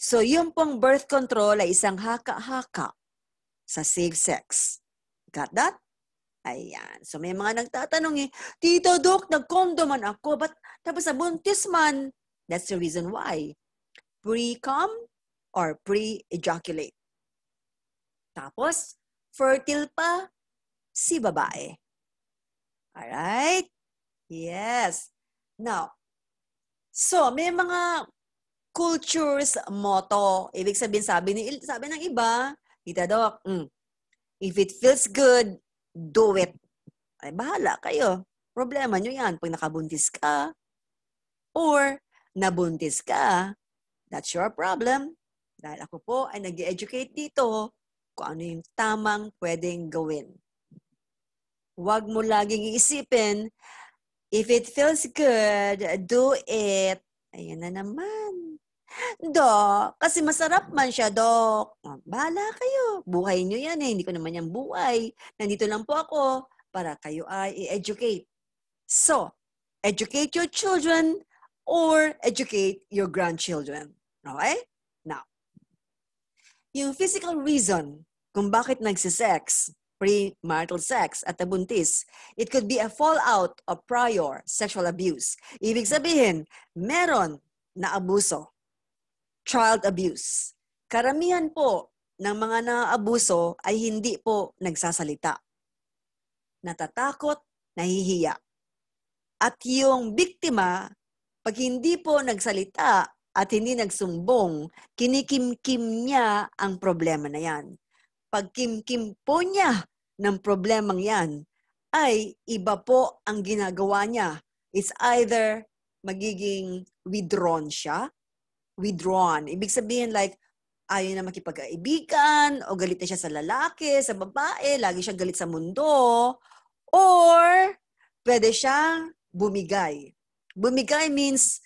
So, yung pong birth control ay isang haka-haka sa safe sex. Got that? Ayan. So, may mga nagtatanong eh, Tito Doc, nag-condom man ako, but tapos sa buntis man. That's the reason why pre-cum or pre-ejaculate. Tapos, fertile pa si babae. Alright? Yes. Now, so may mga cultures motto. Ibig sabihin, sabi, ni, sabi ng iba, Tita Doc, mm, if it feels good, do it. Ay, bahala kayo. Problema nyo yan pag nakabuntis ka or nabuntis ka That's your problem. Dahil ako po ay nag educate dito kung ano yung tamang pwedeng gawin. Huwag mo laging iisipin, if it feels good, do it. Ayan na naman. Dok, kasi masarap man siya, Dok. Oh, bahala kayo. Buhay nyo yan eh. Hindi ko naman yan buhay. Nandito lang po ako para kayo ay i-educate. So, educate your children or educate your grandchildren. Okay? Yung physical reason kung bakit nagsisex, pre-marital sex at nabuntis, it could be a fallout of prior sexual abuse. Ibig sabihin, meron na abuso, child abuse. Karamihan po ng mga naabuso ay hindi po nagsasalita. Natatakot, nahihiya. At yung biktima, pag hindi po nagsalita at hindi nagsumbong, kinikim-kim niya ang problema na yan. Pag kim-kim po niya ng problemang yan, ay iba po ang ginagawa niya. It's either magiging withdrawn siya, withdrawn. Ibig sabihin like, ayaw na makipag-kaibigan, o galit na siya sa lalaki, sa babae, lagi siya galit sa mundo, or pwede siyang bumigay. Bumigay means,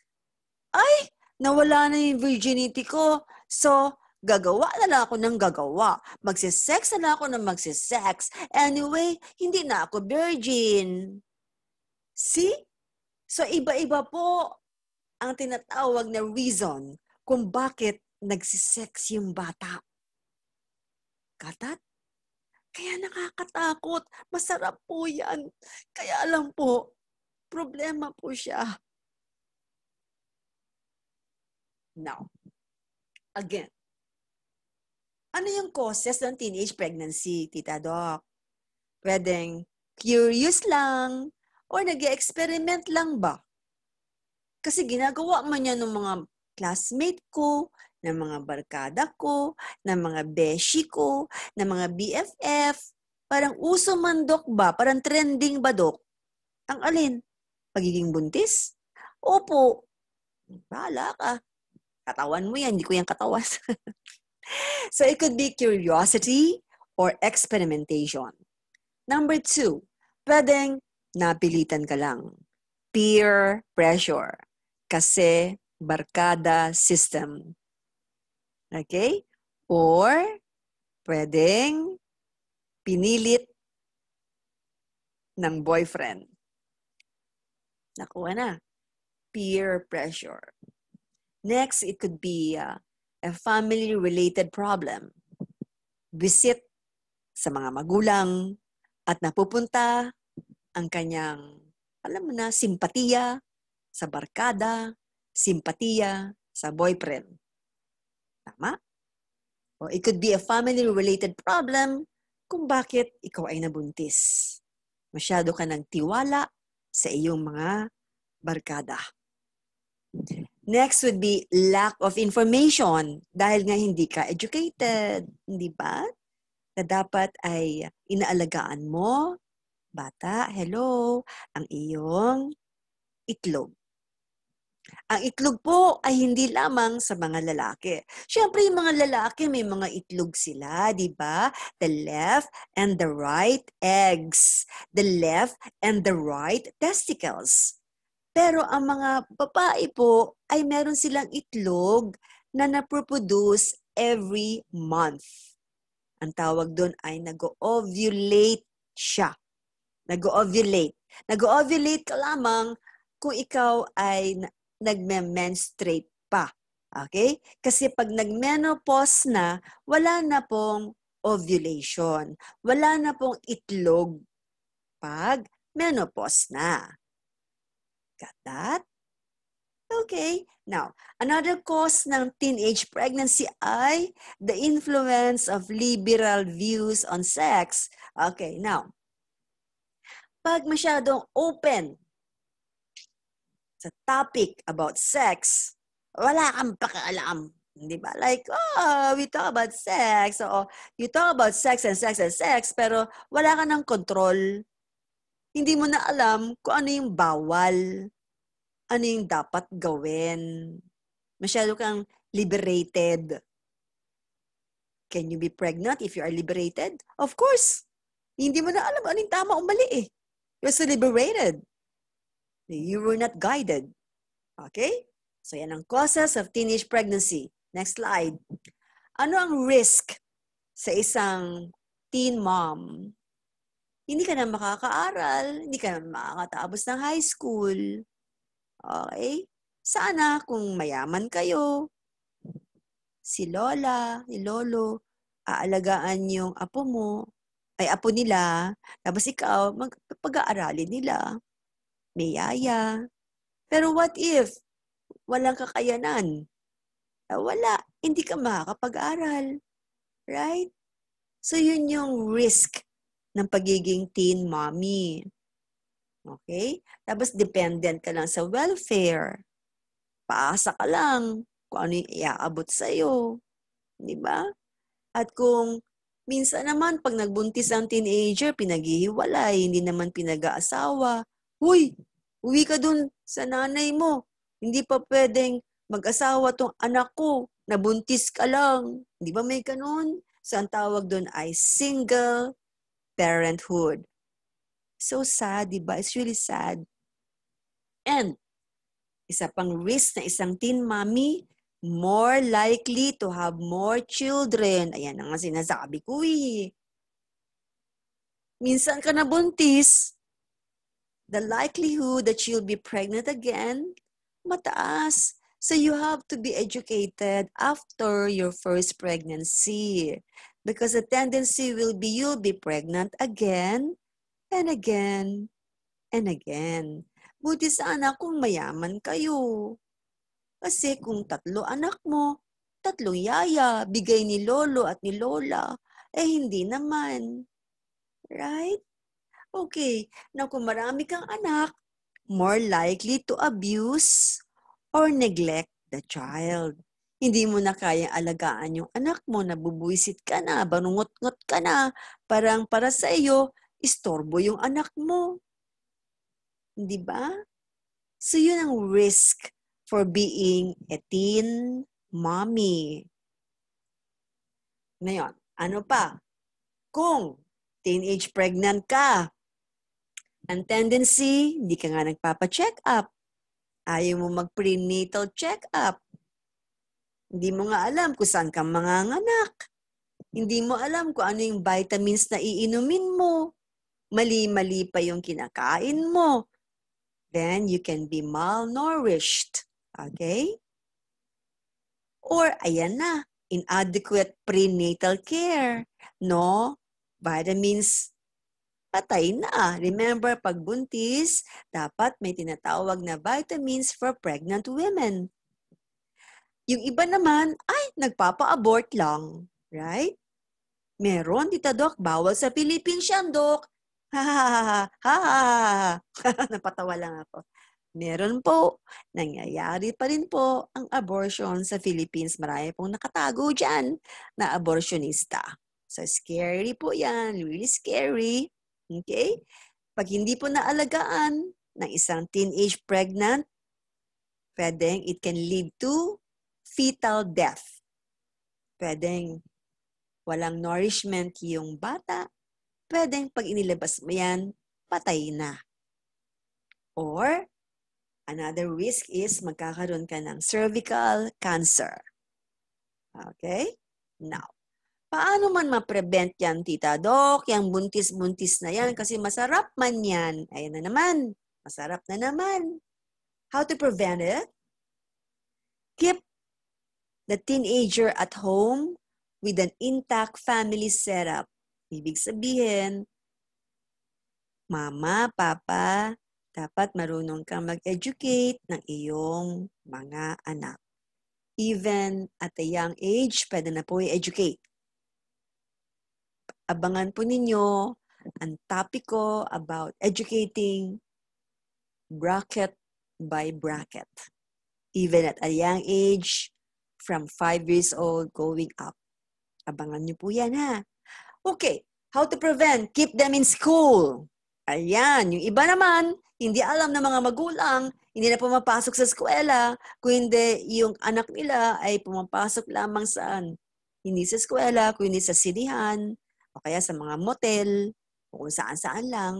ay, nawala na yung virginity ko. So, gagawa na lang ako ng gagawa. Magsisex na lang ako ng magsisex. Anyway, hindi na ako virgin. See? So, iba-iba po ang tinatawag na reason kung bakit nagsisex yung bata. Katat? Kaya nakakatakot. Masarap po yan. Kaya alam po, problema po siya. Now, again, ano yung causes ng teenage pregnancy, Tita Doc? Pwedeng curious lang or nag experiment lang ba? Kasi ginagawa man yan ng mga classmate ko, ng mga barkada ko, ng mga beshi ko, ng mga BFF. Parang uso man, Dok ba? Parang trending ba, Dok? Ang alin? Pagiging buntis? Opo. Bahala ka. Katawan mo yan, hindi ko yan katawan. so it could be curiosity or experimentation. Number two, pwedeng napilitan ka lang. Peer pressure. Kasi barkada system. Okay? Or pwedeng pinilit ng boyfriend. Nakuha na. Peer pressure. Next, it could be uh, a family-related problem. Visit sa mga magulang at napupunta ang kanyang, alam mo na, simpatiya sa barkada, simpatiya sa boyfriend. Tama? O it could be a family-related problem kung bakit ikaw ay nabuntis. Masyado ka ng tiwala sa iyong mga barkada. Next would be lack of information dahil nga hindi ka educated, hindi ba? Na dapat ay inaalagaan mo, bata, hello, ang iyong itlog. Ang itlog po ay hindi lamang sa mga lalaki. Siyempre, yung mga lalaki, may mga itlog sila, di ba? The left and the right eggs. The left and the right testicles. Pero ang mga babae po ay meron silang itlog na naproproduce every month. Ang tawag doon ay nag-ovulate siya. Nag-ovulate. Nag-ovulate ka lamang kung ikaw ay nagme-menstruate pa. Okay? Kasi pag nag-menopause na, wala na pong ovulation. Wala na pong itlog pag menopause na. Got that? Okay. Now, another cause ng teenage pregnancy ay the influence of liberal views on sex. Okay, now, pag masyadong open sa topic about sex, wala kang pakialam. Di ba? Like, oh, we talk about sex. So, you talk about sex and sex and sex, pero wala ka ng control hindi mo na alam kung ano yung bawal, ano yung dapat gawin. Masyado kang liberated. Can you be pregnant if you are liberated? Of course. Hindi mo na alam anong tama o mali eh. You're so liberated. You were not guided. Okay? So yan ang causes of teenage pregnancy. Next slide. Ano ang risk sa isang teen mom hindi ka na makakaaral, hindi ka na makakatapos ng high school. Okay? Sana kung mayaman kayo, si Lola, si Lolo, aalagaan yung apo mo, ay apo nila, tapos ikaw, magpag-aaralin nila. May yaya. Pero what if walang kakayanan? Ah, wala, hindi ka makakapag-aral. Right? So yun yung risk ng pagiging teen mommy. Okay? Tapos dependent ka lang sa welfare. Paasa ka lang kung ano yung iaabot sa'yo. Di ba? At kung minsan naman, pag nagbuntis ang teenager, pinaghihiwalay, hindi naman pinag-aasawa. Huy, uwi ka dun sa nanay mo. Hindi pa pwedeng mag-asawa tong anak ko. Nabuntis ka lang. Di ba may ganun? So, ang tawag doon ay single parenthood. So sad, di ba? It's really sad. And, isa pang risk na isang teen mommy, more likely to have more children. Ayan ang sinasabi ko eh. Minsan ka buntis, the likelihood that you'll be pregnant again, mataas. So you have to be educated after your first pregnancy. Because the tendency will be you'll be pregnant again and again and again. Buti sana kung mayaman kayo. Kasi kung tatlo anak mo, tatlong yaya, bigay ni lolo at ni lola, eh hindi naman. Right? Okay. Now, kung marami kang anak, more likely to abuse or neglect the child. Hindi mo na kayang alagaan yung anak mo, nabubuisit ka na, banungot-ngot ka na, parang para sa iyo, istorbo yung anak mo. Di ba? So yun ang risk for being a teen mommy. Ngayon, ano pa? Kung teenage pregnant ka, ang tendency, hindi ka nga nagpapa-check up. Ayaw mo mag-prenatal check up. Hindi mo nga alam kung saan ka manganganak. Hindi mo alam kung ano yung vitamins na iinumin mo. Mali-mali pa yung kinakain mo. Then you can be malnourished. Okay? Or, ayan na, inadequate prenatal care. No? Vitamins, patay na. Remember, pag buntis, dapat may tinatawag na vitamins for pregnant women. Yung iba naman, ay, nagpapa-abort lang. Right? Meron, Tita Doc, bawal sa Philippines yan, Doc. Ha ha ha ha Napatawa lang ako. Meron po, nangyayari pa rin po ang abortion sa Philippines. Marami pong nakatago dyan na abortionista. So, scary po yan. Really scary. Okay? Pag hindi po naalagaan ng isang teenage pregnant, pwedeng it can lead to fetal death. Pwedeng walang nourishment yung bata. Pwedeng pag inilabas mo yan, patay na. Or, another risk is magkakaroon ka ng cervical cancer. Okay? Now, paano man ma-prevent yan, Tita Doc? Yung buntis-buntis na yan kasi masarap man yan. Ayan na naman. Masarap na naman. How to prevent it? Keep the teenager at home with an intact family setup. Ibig sabihin, mama, papa, dapat marunong kang mag-educate ng iyong mga anak. Even at a young age, pwede na po i-educate. Abangan po ninyo ang topic ko about educating bracket by bracket. Even at a young age, from 5 years old going up. Abangan niyo po yan ha. Okay, how to prevent? Keep them in school. Ayan, yung iba naman, hindi alam ng mga magulang, hindi na pumapasok sa eskwela, kung hindi yung anak nila ay pumapasok lamang saan? Hindi sa eskwela, kung hindi sa sinihan, o kaya sa mga motel, o kung saan-saan lang,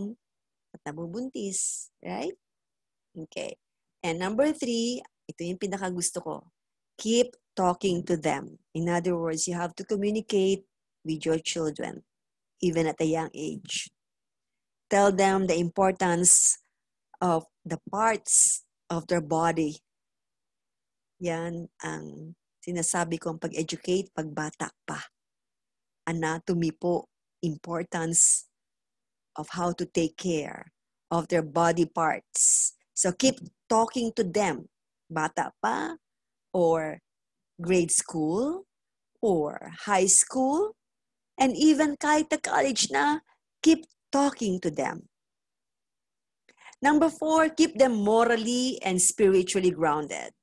at nabubuntis. Right? Okay. And number three, ito yung pinaka gusto ko. Keep talking to them. In other words, you have to communicate with your children, even at a young age. Tell them the importance of the parts of their body. Yan ang sinasabi kong pag-educate pagbata pa. Anatomy po, importance of how to take care of their body parts. So keep talking to them. Bata pa or grade school or high school, and even kahit na college na, keep talking to them. Number four, keep them morally and spiritually grounded.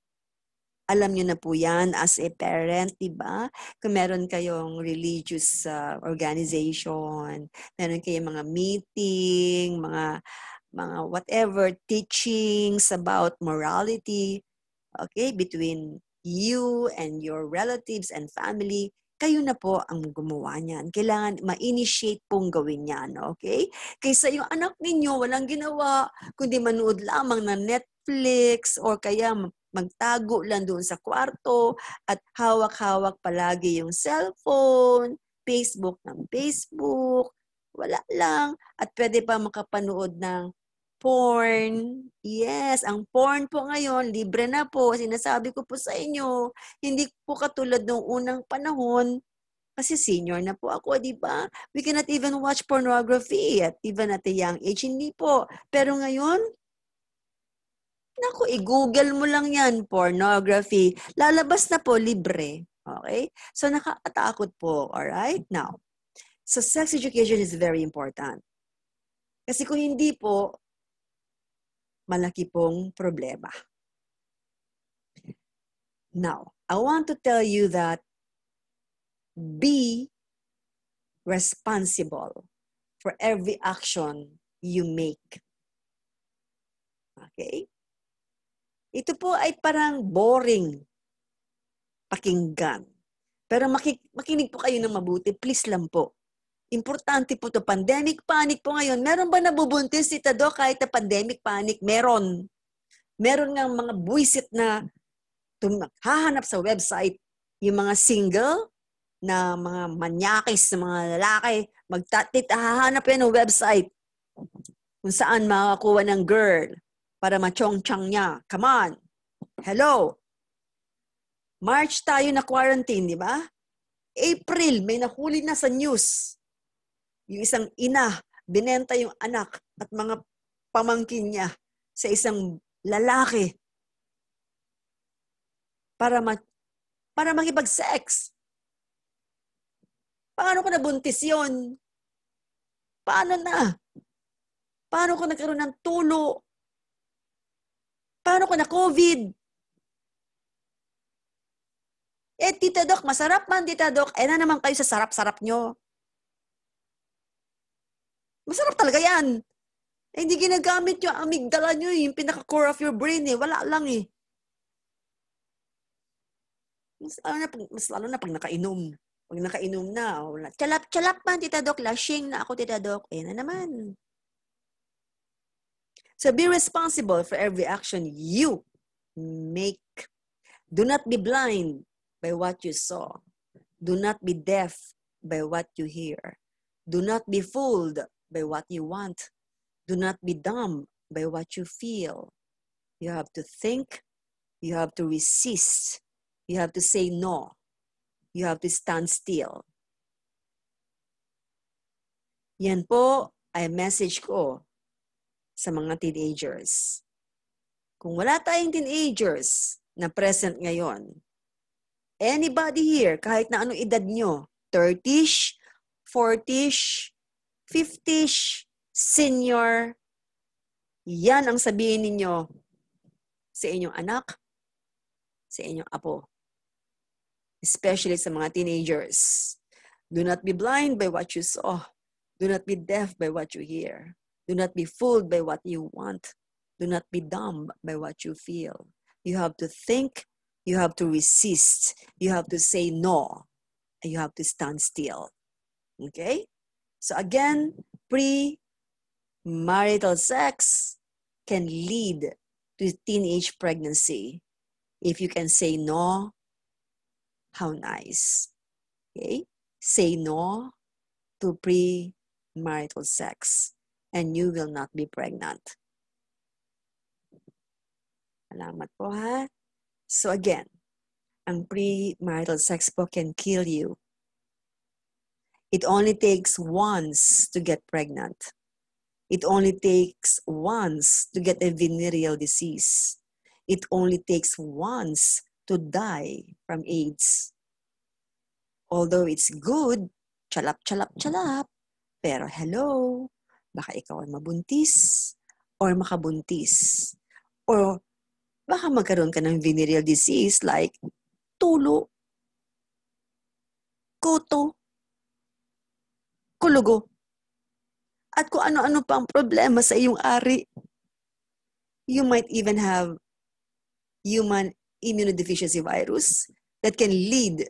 Alam niyo na po yan as a parent, di ba? Kung meron kayong religious uh, organization, meron kayong mga meeting, mga mga whatever teachings about morality, okay, between you and your relatives and family, kayo na po ang gumawa niyan. Kailangan ma-initiate pong gawin yan, okay? Kaysa yung anak ninyo walang ginawa, kundi manood lamang ng Netflix or kaya magtago lang doon sa kwarto at hawak-hawak palagi yung cellphone, Facebook ng Facebook, wala lang. At pwede pa makapanood ng porn. Yes, ang porn po ngayon, libre na po. Sinasabi ko po sa inyo, hindi po katulad ng unang panahon, kasi senior na po ako, di ba? We cannot even watch pornography at even at a young age. Hindi po. Pero ngayon, naku, i-google mo lang yan, pornography. Lalabas na po, libre. Okay? So, nakakatakot po. Alright? Now, so sex education is very important. Kasi kung hindi po, malaki pong problema. Now, I want to tell you that be responsible for every action you make. Okay? Ito po ay parang boring pakinggan. Pero makik- makinig po kayo ng mabuti. Please lang po. Importante po to Pandemic panic po ngayon. Meron ba nabubuntis si Tado kahit na pandemic panic? Meron. Meron nga mga buwisit na hahanap sa website yung mga single na mga manyakis na mga lalaki. Magtatit, hahanap yan ng website kung saan makakuha ng girl para machong-chang niya. Come on. Hello. March tayo na quarantine, di ba? April, may nahuli na sa news. Yung isang ina, binenta yung anak at mga pamangkin niya sa isang lalaki para ma para makipag-sex. Paano ko nabuntis yon? Paano na? Paano ko nagkaroon ng tulo? Paano ko na COVID? Eh, Tita Doc, masarap man, Tita Doc. Eh na naman kayo sa sarap-sarap nyo. Masarap talaga yan. Eh, hindi ginagamit yung amygdala nyo, yung pinaka-core of your brain eh. Wala lang eh. Mas lalo na pag, mas lalo na pag nakainom. Pag nakainom na, wala. Chalap-chalap man, Tita Doc. Lashing na ako, Tita Doc. Eh na naman. So be responsible for every action you make. Do not be blind by what you saw. Do not be deaf by what you hear. Do not be fooled by what you want. Do not be dumb by what you feel. You have to think. You have to resist. You have to say no. You have to stand still. Yan po ay message ko sa mga teenagers. Kung wala tayong teenagers na present ngayon, anybody here, kahit na anong edad nyo, 30ish, 40ish, 50ish, senior, yan ang sabihin ninyo sa inyong anak, sa inyong apo. Especially sa mga teenagers. Do not be blind by what you saw. Do not be deaf by what you hear. Do not be fooled by what you want. Do not be dumb by what you feel. You have to think, you have to resist, you have to say no, and you have to stand still. Okay? So again, pre-marital sex can lead to teenage pregnancy. If you can say no, how nice. Okay? Say no to pre-marital sex and you will not be pregnant. Salamat po ha. So again, ang pre-marital sex po can kill you. It only takes once to get pregnant. It only takes once to get a venereal disease. It only takes once to die from AIDS. Although it's good, chalap, chalap, chalap, pero hello, baka ikaw ay mabuntis or makabuntis. Or baka magkaroon ka ng venereal disease like tulo, kuto, kulugo, at kung ano-ano pa ang problema sa iyong ari. You might even have human immunodeficiency virus that can lead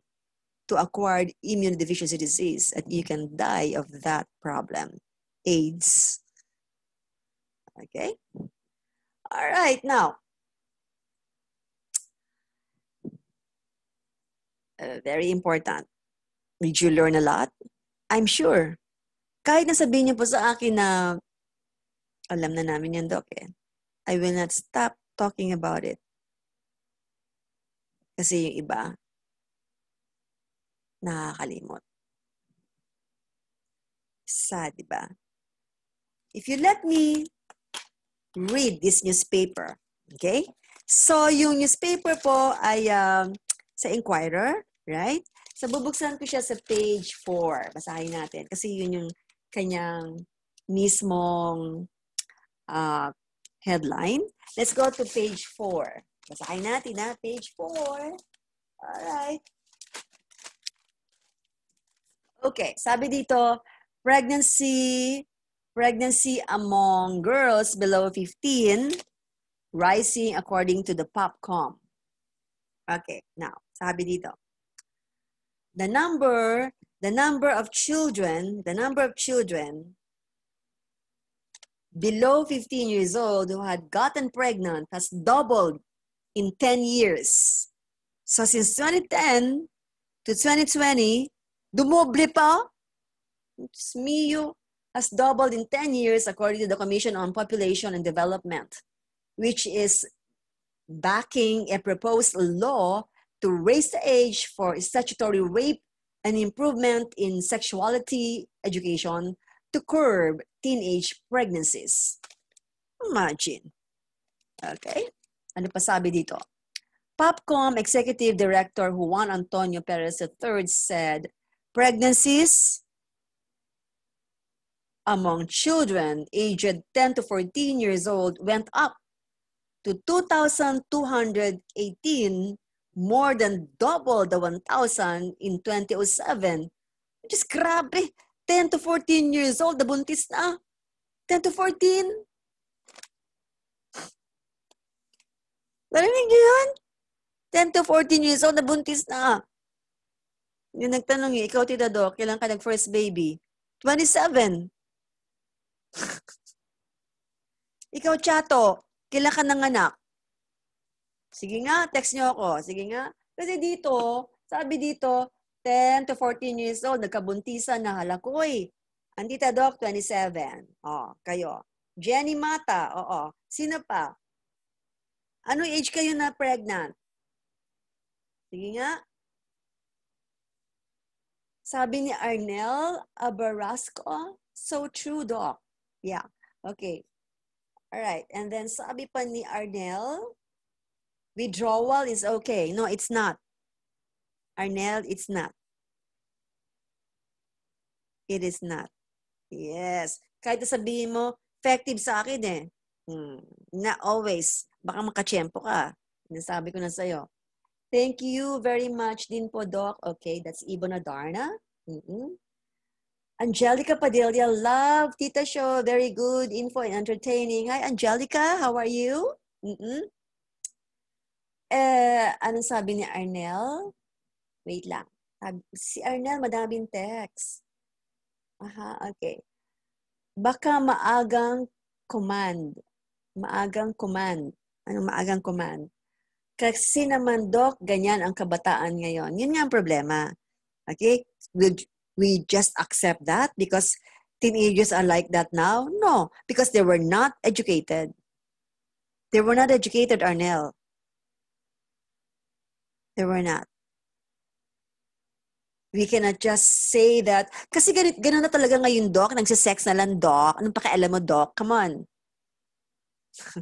to acquired immunodeficiency disease and you can die of that problem. AIDS. Okay? All right, now. Uh, very important. Did you learn a lot? I'm sure. Kahit na sabihin niyo po sa akin na alam na namin yan, Doc, eh. I will not stop talking about it. Kasi yung iba, nakakalimot. Sad, di ba? If you let me read this newspaper, okay? So, yung newspaper po ay um, sa Inquirer, right? So, bubuksan ko siya sa page 4. Basahin natin. Kasi yun yung kanyang mismong uh, headline. Let's go to page 4. Basahin natin na, page 4. Alright. Okay, sabi dito, pregnancy, pregnancy among girls below 15, rising according to the POPCOM. Okay, now, sabi dito. The number, the number of children, the number of children below 15 years old who had gotten pregnant has doubled in 10 years. So since 2010 to 2020, Dumoble pa. SMIU has doubled in 10 years according to the Commission on Population and Development, which is backing a proposed law to raise the age for statutory rape and improvement in sexuality education to curb teenage pregnancies. Imagine. Okay? Ano pa sabi dito? POPCOM Executive Director Juan Antonio Perez III said pregnancies among children aged 10 to 14 years old went up to 2,218, more than double the 1,000 in 2007. Which is grabe. 10 to 14 years old, nabuntis na. 10 to 14. Narinig niyo yun? 10 to 14 years old, nabuntis na. Yung nagtanong niya, ikaw, Tita Doc, kailan ka nag-first baby? 27. ikaw, Chato, kailan ka nanganak? Sige nga, text niyo ako. Sige nga. Kasi dito, sabi dito, 10 to 14 years old, nagkabuntisan na halakoy. Andita Doc, 27. Oh, kayo. Jenny Mata, oo. Sino pa? Ano age kayo na pregnant? Sige nga. Sabi ni Arnel Abarasco, so true, Doc. Yeah, okay. All right, and then sabi pa ni Arnel, withdrawal is okay. No, it's not. Arnel, it's not. It is not. Yes. Kahit sabihin mo, effective sa akin eh. Hmm. Not always. Baka makachempo ka. Nasabi ko na sa'yo. Thank you very much din po, Doc. Okay, that's Ibona Darna. Mm-hmm. Angelica Padilla, love Tita Show. Very good info and entertaining. Hi, Angelica. How are you? Mm-hmm. Eh, anong sabi ni Arnel? Wait lang. Si Arnel, madaming text. Aha, okay. Baka maagang command. Maagang command. Anong maagang command? Kasi naman, Doc, ganyan ang kabataan ngayon. Yun nga ang problema. Okay? Will we just accept that because teenagers are like that now? No, because they were not educated. They were not educated, Arnel. They were not. We cannot just say that, kasi ganit, ganun na talaga ngayon, Doc, nagsisex na lang, Doc. Anong pakialam mo, Doc? Come on.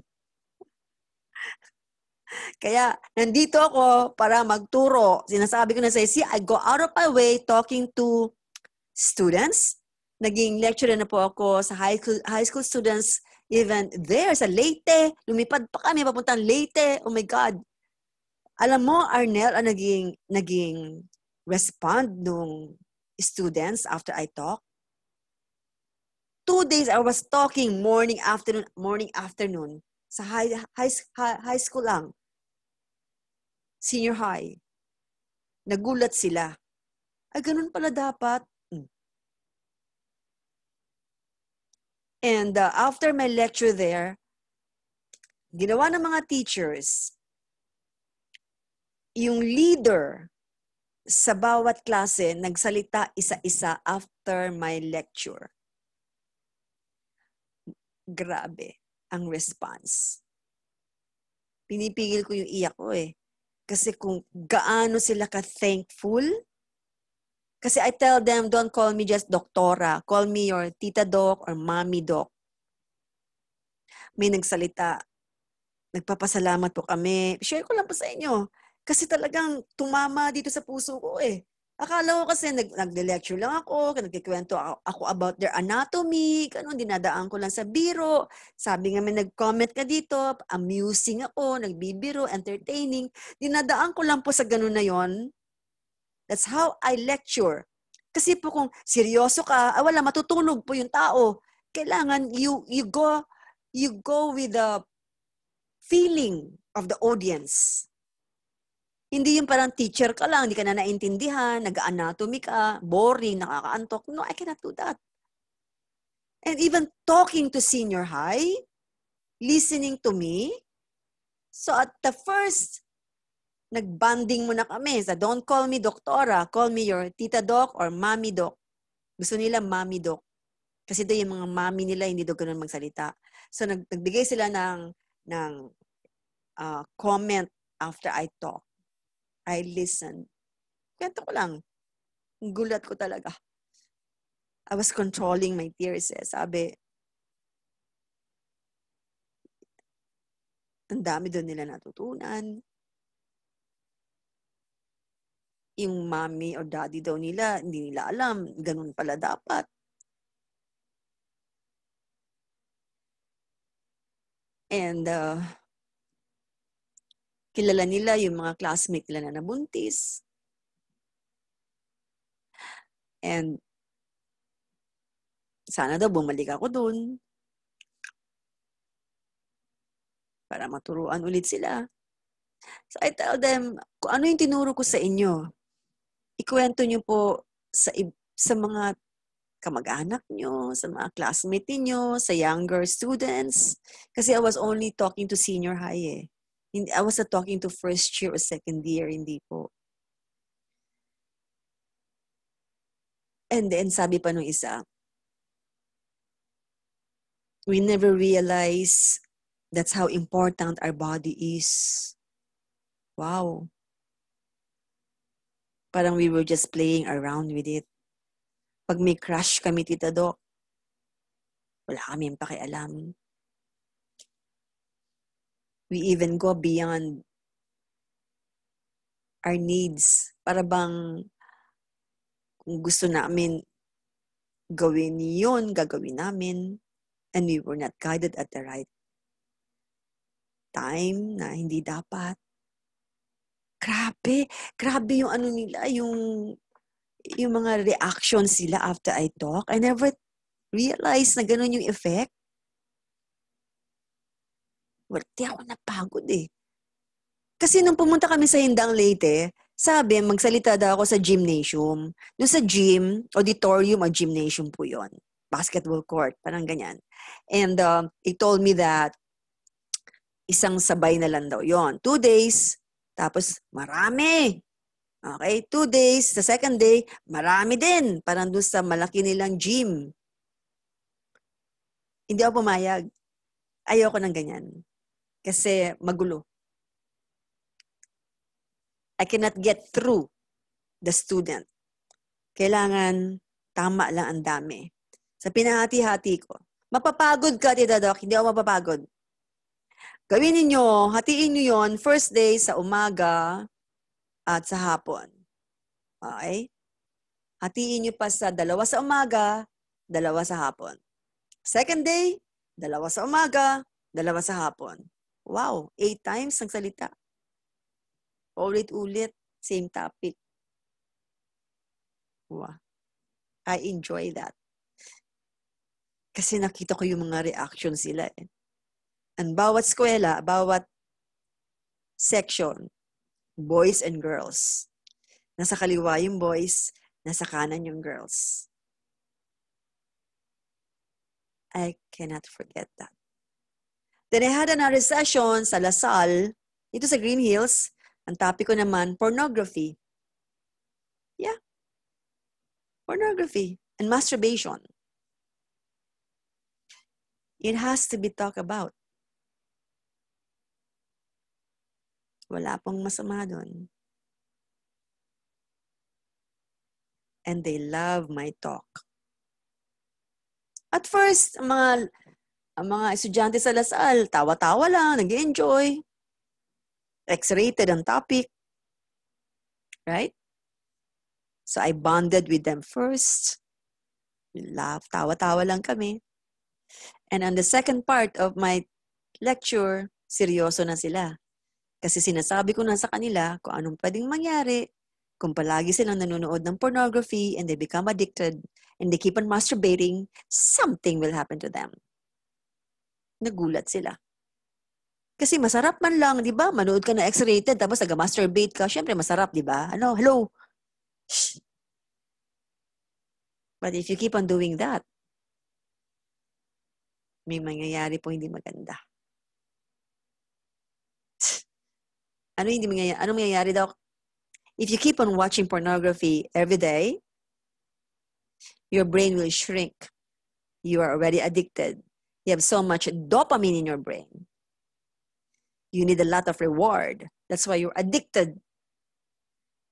Kaya, nandito ako para magturo. Sinasabi ko na sa see, I go out of my way talking to students. Naging lecturer na po ako sa high school, high school students even there sa Leyte. Lumipad pa kami papuntang Leyte. Oh my God. Alam mo, Arnel, ang naging, naging respond nung students after I talk? Two days I was talking morning, afternoon, morning, afternoon sa high, high, high school lang senior high. Nagulat sila. Ay, ganun pala dapat. Hmm. And uh, after my lecture there, ginawa ng mga teachers, yung leader sa bawat klase nagsalita isa-isa after my lecture. Grabe ang response. Pinipigil ko yung iyak ko eh. Kasi kung gaano sila ka-thankful, kasi I tell them, don't call me just doktora. Call me your tita doc or mommy doc. May nagsalita. Nagpapasalamat po kami. Share ko lang po sa inyo. Kasi talagang tumama dito sa puso ko eh. Akala ko kasi nag, nag-lecture lang ako, nagkikwento ako about their anatomy, ganun, dinadaan ko lang sa biro. Sabi nga may nag-comment ka dito, amusing ako, nagbibiro, entertaining. Dinadaan ko lang po sa ganun na yon. That's how I lecture. Kasi po kung seryoso ka, ah, wala, matutulog po yung tao. Kailangan you, you go, you go with the feeling of the audience. Hindi yung parang teacher ka lang, hindi ka na naintindihan, nag-anatomy ka, boring, nakakaantok. No, I cannot do that. And even talking to senior high, listening to me. So at the first, nagbanding muna kami sa don't call me doktora, call me your tita doc or mommy doc. Gusto nila mommy doc. Kasi daw yung mga mommy nila hindi daw ganun magsalita. So nag, nagbigay sila ng ng uh, comment after I talk. I listened. Kwento ko lang. Gulat ko talaga. I was controlling my tears eh. Sabi, ang dami doon nila natutunan. Yung mommy or daddy daw nila, hindi nila alam, ganun pala dapat. And uh, kilala nila yung mga classmate nila na nabuntis. And sana daw bumalik ako dun para maturuan ulit sila. So I tell them, kung ano yung tinuro ko sa inyo, ikwento nyo po sa, sa mga kamag-anak nyo, sa mga classmate niyo, sa younger students. Kasi I was only talking to senior high eh. I was not talking to first year or second year, hindi po. And then sabi pa nung isa, we never realize that's how important our body is. Wow. Parang we were just playing around with it. Pag may crush kami, Tita Doc, wala kami pakialam we even go beyond our needs. Para bang kung gusto namin gawin yun, gagawin namin. And we were not guided at the right time na hindi dapat. Grabe. Grabe yung ano nila, yung yung mga reactions sila after I talk. I never realized na ganun yung effect. Well, di ako napagod eh. Kasi nung pumunta kami sa Hindang Leyte, sabi, magsalita daw ako sa gymnasium. Doon sa gym, auditorium o gymnasium po yon Basketball court, parang ganyan. And uh, he told me that isang sabay na lang daw yon Two days, tapos marami. Okay, two days. Sa second day, marami din. Parang doon sa malaki nilang gym. Hindi ako pumayag. Ayoko ng ganyan. Kasi magulo. I cannot get through the student. Kailangan tama lang ang dami. Sa pinahati-hati ko. Mapapagod ka, Tita Doc. Hindi ako mapapagod. Gawin ninyo, hatiin nyo yon first day sa umaga at sa hapon. Okay? Hatiin nyo pa sa dalawa sa umaga, dalawa sa hapon. Second day, dalawa sa umaga, dalawa sa hapon. Wow, eight times ang salita. Ulit-ulit, same topic. Wow. I enjoy that. Kasi nakita ko yung mga reaction sila eh. And bawat skwela, bawat section, boys and girls. Nasa kaliwa yung boys, nasa kanan yung girls. I cannot forget that. Then I had another session sa Lasal, dito sa Green Hills. Ang topic ko naman, pornography. Yeah. Pornography and masturbation. It has to be talked about. Wala pong masama doon. And they love my talk. At first, mga ang mga estudyante sa Lasal, tawa-tawa lang, nag enjoy X-rated ang topic. Right? So I bonded with them first. Laugh, tawa-tawa lang kami. And on the second part of my lecture, seryoso na sila. Kasi sinasabi ko na sa kanila kung anong pwedeng mangyari kung palagi silang nanonood ng pornography and they become addicted and they keep on masturbating, something will happen to them. Nagulat sila. Kasi masarap man lang, di ba? Manood ka na X-rated, tapos nag-masturbate ka. Siyempre, masarap, di ba? Ano? Hello? Shh. But if you keep on doing that, may mangyayari po hindi maganda. Ano hindi mangyayari? Ano mangyayari daw? If you keep on watching pornography every day, your brain will shrink. You are already addicted. You have so much dopamine in your brain. You need a lot of reward. That's why you're addicted.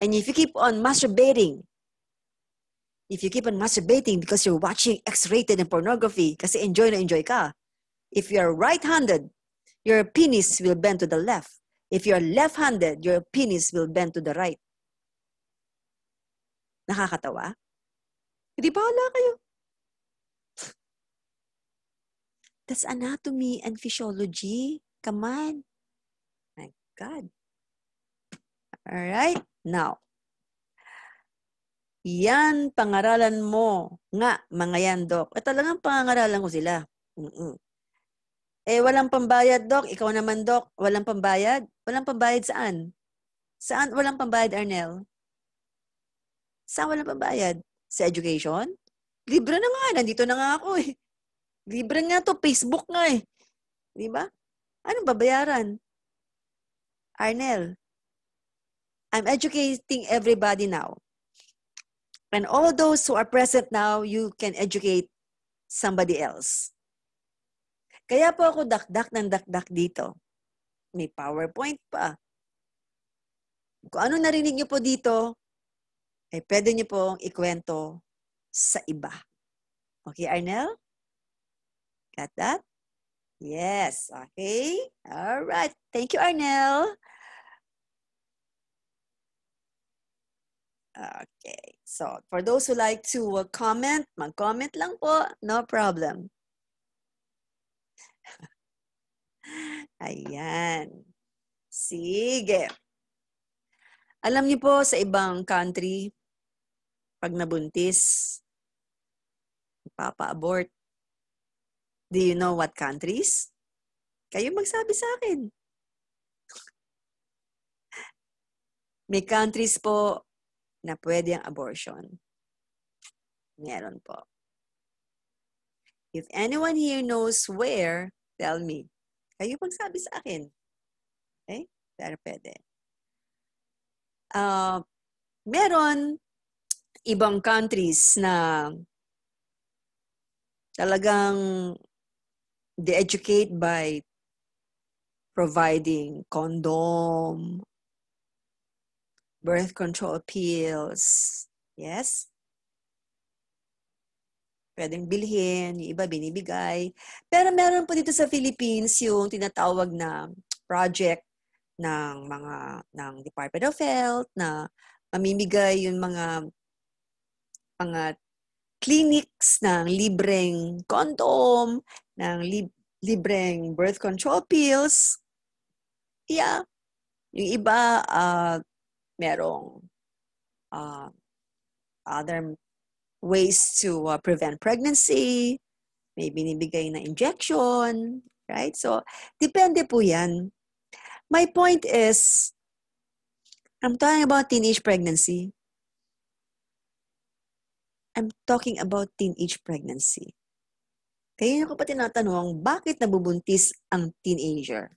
And if you keep on masturbating, if you keep on masturbating because you're watching X-rated and pornography, kasi enjoy na enjoy ka. If you're right-handed, your penis will bend to the left. If you're left-handed, your penis will bend to the right. Nakakatawa? Hindi bahala kayo. That's anatomy and physiology. Come on. My God. All right. Now, yan pangaralan mo nga, mga yan, Dok. At talagang pangaralan ko sila. Mm-mm. Eh, walang pambayad, Dok. Ikaw naman, Dok. Walang pambayad? Walang pambayad saan? Saan walang pambayad, Arnel? Saan walang pambayad? Sa education? Libre na nga. Nandito na nga ako eh. Libre nga to. Facebook nga eh. Di ba? Anong babayaran? Arnel, I'm educating everybody now. And all those who are present now, you can educate somebody else. Kaya po ako dakdak ng dakdak dito. May PowerPoint pa. Kung ano narinig niyo po dito, ay pwede niyo pong ikwento sa iba. Okay, Arnel? Got that? Yes. Okay. All right. Thank you, Arnel. Okay. So, for those who like to uh, comment, mag-comment lang po. No problem. Ayan. Sige. Alam niyo po sa ibang country, pag nabuntis, papa-abort, do you know what countries? Kayo magsabi sa akin. May countries po na pwede ang abortion. Meron po. If anyone here knows where, tell me. Kayo magsabi sa akin. Okay? Pero pwede. Uh, meron ibang countries na talagang they educate by providing condom, birth control pills. Yes? pwedeng bilhin, yung iba binibigay. Pero meron po dito sa Philippines yung tinatawag na project ng mga ng Department of Health na mamimigay yung mga mga clinics ng libreng condom, ng lib- libreng birth control pills. Yeah. Yung iba, uh, merong uh, other ways to uh, prevent pregnancy, may binibigay na injection, right? So, depende po yan. My point is, I'm talking about teenage pregnancy. I'm talking about teenage pregnancy. Kaya nyo ko pa tinatanong, bakit nabubuntis ang teenager?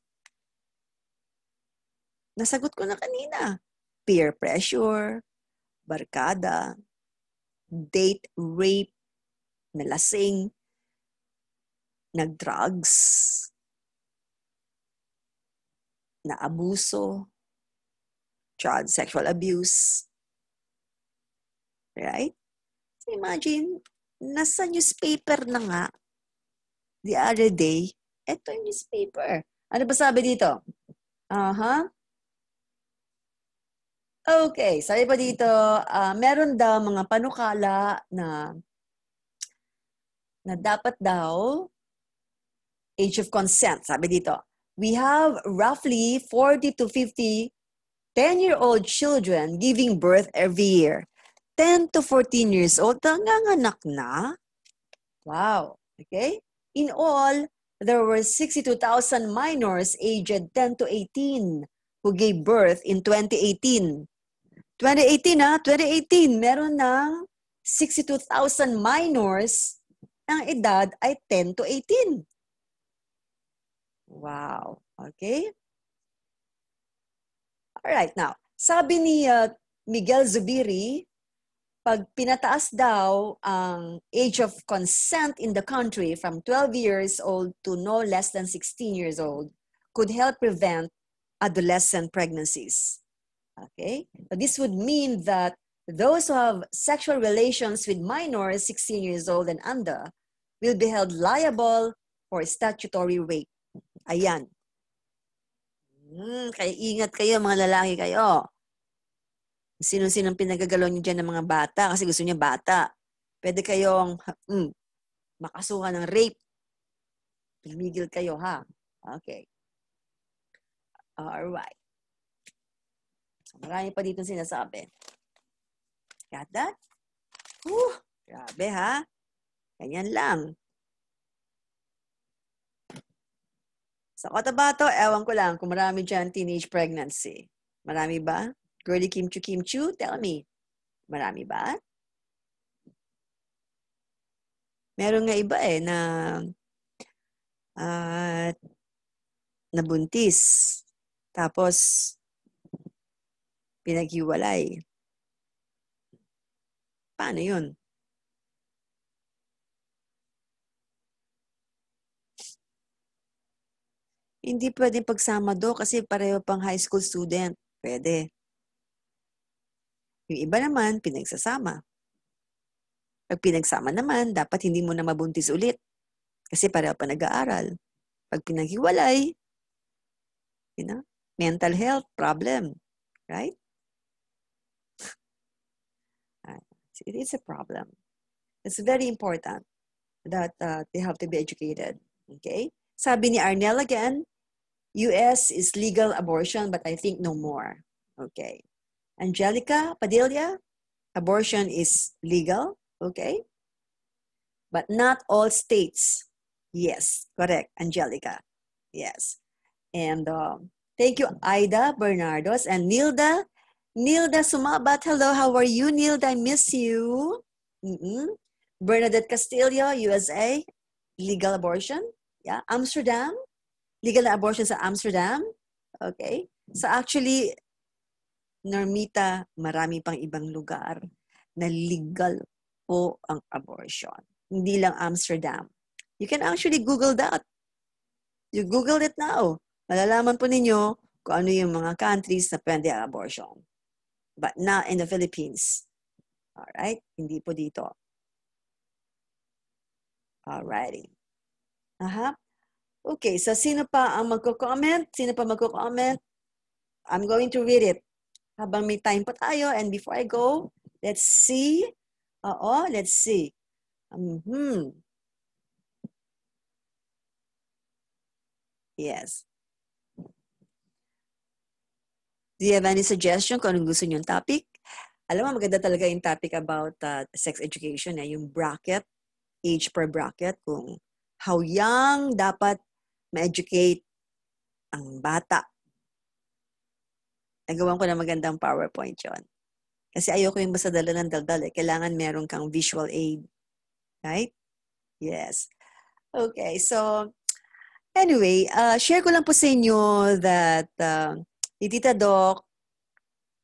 Nasagot ko na kanina. Peer pressure, barkada, date rape, nalasing, nag-drugs, na abuso, child sexual abuse. Right? Imagine, nasa newspaper na nga, the other day, eto yung newspaper. Ano ba sabi dito? Aha. Uh-huh. Okay, sabi pa dito, uh, meron daw mga panukala na na dapat daw age of consent. Sabi dito, we have roughly 40 to 50 10-year-old children giving birth every year. 10 to 14 years old, nanganganak na. Wow. Okay? In all, there were 62,000 minors aged 10 to 18 who gave birth in 2018. 2018 ha, 2018, meron ng 62,000 minors ang edad ay 10 to 18. Wow. Okay? All right, now, sabi ni uh, Miguel Zubiri, pag pinataas daw ang age of consent in the country from 12 years old to no less than 16 years old could help prevent adolescent pregnancies. Okay? So this would mean that those who have sexual relations with minors 16 years old and under will be held liable for statutory rape. Ayan. Hmm, kaya ingat kayo mga lalaki kayo. Sino-sinong pinagagalaw niyo dyan ng mga bata kasi gusto niya bata. Pwede kayong mm, makasuhan ng rape. Pumigil kayo, ha? Okay. Alright. Marami pa dito sinasabi. Got that? Whew, grabe, ha? Ganyan lang. Sa Cotabato, ewan ko lang kung marami dyan teenage pregnancy. Marami ba? Girly Kimchu Kimchu, tell me. Marami ba? Meron nga iba eh na uh, nabuntis. Tapos pinaghiwalay. Paano yun? Hindi pwedeng pagsama do kasi pareho pang high school student. Pwede. Yung iba naman, pinagsasama. Pag pinagsama naman, dapat hindi mo na mabuntis ulit. Kasi pareho pa nag-aaral. Pag pinaghiwalay, you know, mental health problem. Right? It is a problem. It's very important that uh, they have to be educated. Okay? Sabi ni Arnel again, US is legal abortion, but I think no more. Okay. Angelica Padilla, abortion is legal, okay? But not all states. Yes, correct, Angelica. Yes. And um, thank you, Ida Bernardos and Nilda. Nilda Sumabat, hello, how are you, Nilda? I miss you. Mm-mm. Bernadette Castillo, USA, legal abortion. Yeah, Amsterdam, legal abortion sa Amsterdam. Okay. So actually, Normita, marami pang ibang lugar na legal po ang abortion. Hindi lang Amsterdam. You can actually Google that. You Google it now. Malalaman po ninyo kung ano yung mga countries na pwede abortion. But not in the Philippines. Alright? Hindi po dito. Alrighty. Aha. Okay, so sino pa ang magko-comment? Sino pa magko-comment? I'm going to read it habang may time pa tayo. And before I go, let's see. Oo, let's see. Mm-hmm. Yes. Do you have any suggestion kung anong gusto niyong topic? Alam mo, maganda talaga yung topic about uh, sex education, eh, yung bracket, age per bracket, kung how young dapat ma-educate ang bata Nagawan ko na magandang PowerPoint yon. Kasi ayoko yung basta dala ng daldal eh. Kailangan meron kang visual aid. Right? Yes. Okay, so anyway, uh, share ko lang po sa inyo that uh, Tita Doc,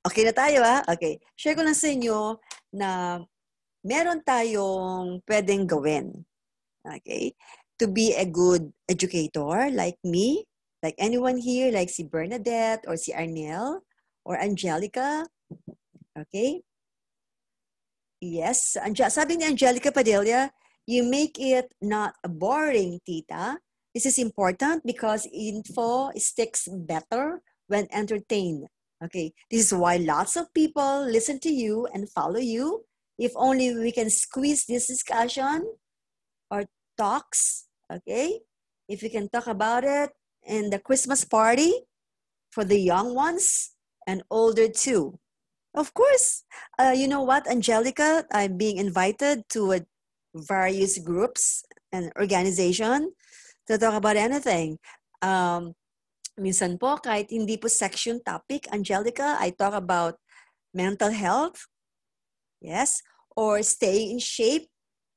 okay na tayo ha? Okay. Share ko lang sa inyo na meron tayong pwedeng gawin. Okay? To be a good educator like me, like anyone here, like si Bernadette or si Arnel, or Angelica. Okay? Yes. Sabi ni Angelica Padilla, you make it not boring, tita. This is important because info sticks better when entertained. Okay, this is why lots of people listen to you and follow you. If only we can squeeze this discussion or talks, okay? If we can talk about it in the Christmas party for the young ones and older too. Of course, uh, you know what, Angelica, I'm being invited to a various groups and organization to talk about anything. Um, minsan po, kahit hindi po section topic, Angelica, I talk about mental health, yes, or staying in shape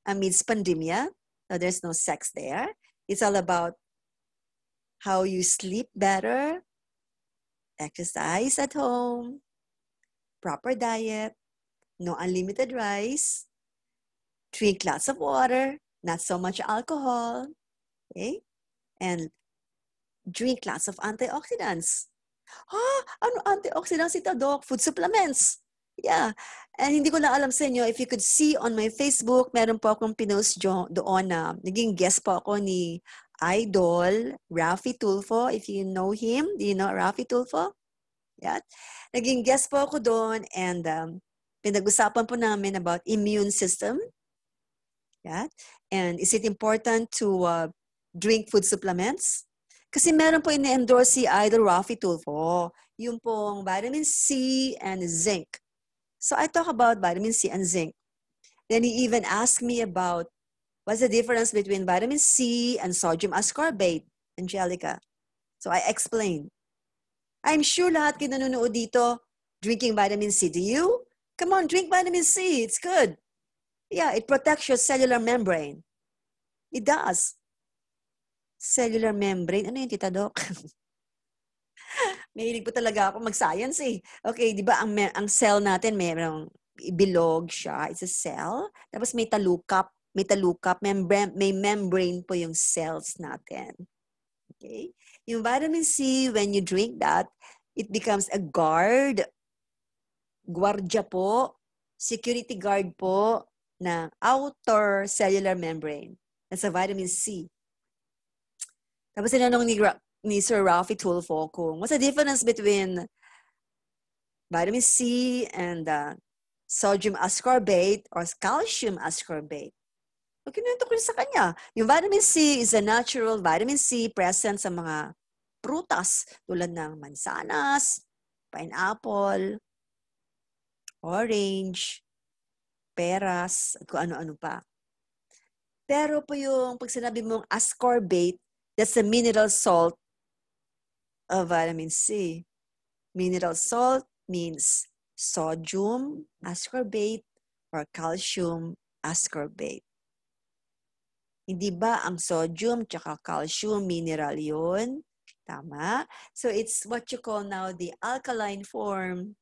amidst pandemia. So there's no sex there. It's all about how you sleep better, exercise at home, proper diet, no unlimited rice, drink lots of water, not so much alcohol, okay? And drink lots of antioxidants. Ah, ano antioxidants ito, Doc? Food supplements. Yeah. And hindi ko na alam sa inyo, if you could see on my Facebook, meron po akong pinost doon na naging guest po ako ni Idol, Rafi Tulfo. If you know him, do you know Rafi Tulfo? Yeah. Naging guest po ako doon and um, pinag-usapan po namin about immune system Yeah? And is it important to uh, drink food supplements? Kasi meron po ini-endorse si Idol Rafi Tulfo, yung pong vitamin C and zinc. So I talk about vitamin C and zinc. Then he even asked me about what's the difference between vitamin C and sodium ascorbate, Angelica. So I explained. I'm sure lahat kayo nanonood dito drinking vitamin C. Do you? Come on, drink vitamin C. It's good. Yeah, it protects your cellular membrane. It does. Cellular membrane. Ano yun, Tita Doc? Mahilig po talaga ako mag-science eh. Okay, di ba ang, ang cell natin merong bilog siya. It's a cell. Tapos may talukap. May talukap. Membrane, may membrane po yung cells natin. Okay? Yung vitamin C, when you drink that, it becomes a guard. Guardia po. Security guard po ng outer cellular membrane. That's a vitamin C. Tapos sinanong ni, ni Sir Ralphie Tulfo kung what's the difference between vitamin C and uh, sodium ascorbate or calcium ascorbate. Kinuwento ko sa kanya. Yung vitamin C is a natural vitamin C present sa mga prutas tulad ng mansanas, pineapple, orange, peras, at kung ano-ano pa. Pero po yung pag sinabi mong ascorbate, that's a mineral salt of vitamin C. Mineral salt means sodium ascorbate or calcium ascorbate. Hindi ba ang sodium tsaka calcium mineral yun? Tama. So it's what you call now the alkaline form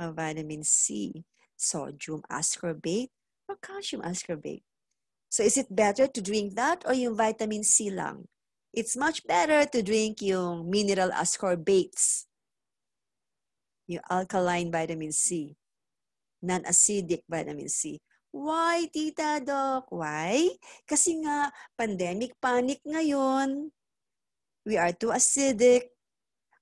of vitamin C sodium ascorbate or calcium ascorbate. So is it better to drink that or yung vitamin C lang? It's much better to drink yung mineral ascorbates, yung alkaline vitamin C, non-acidic vitamin C. Why, Tita Doc? Why? Kasi nga, pandemic panic ngayon. We are too acidic.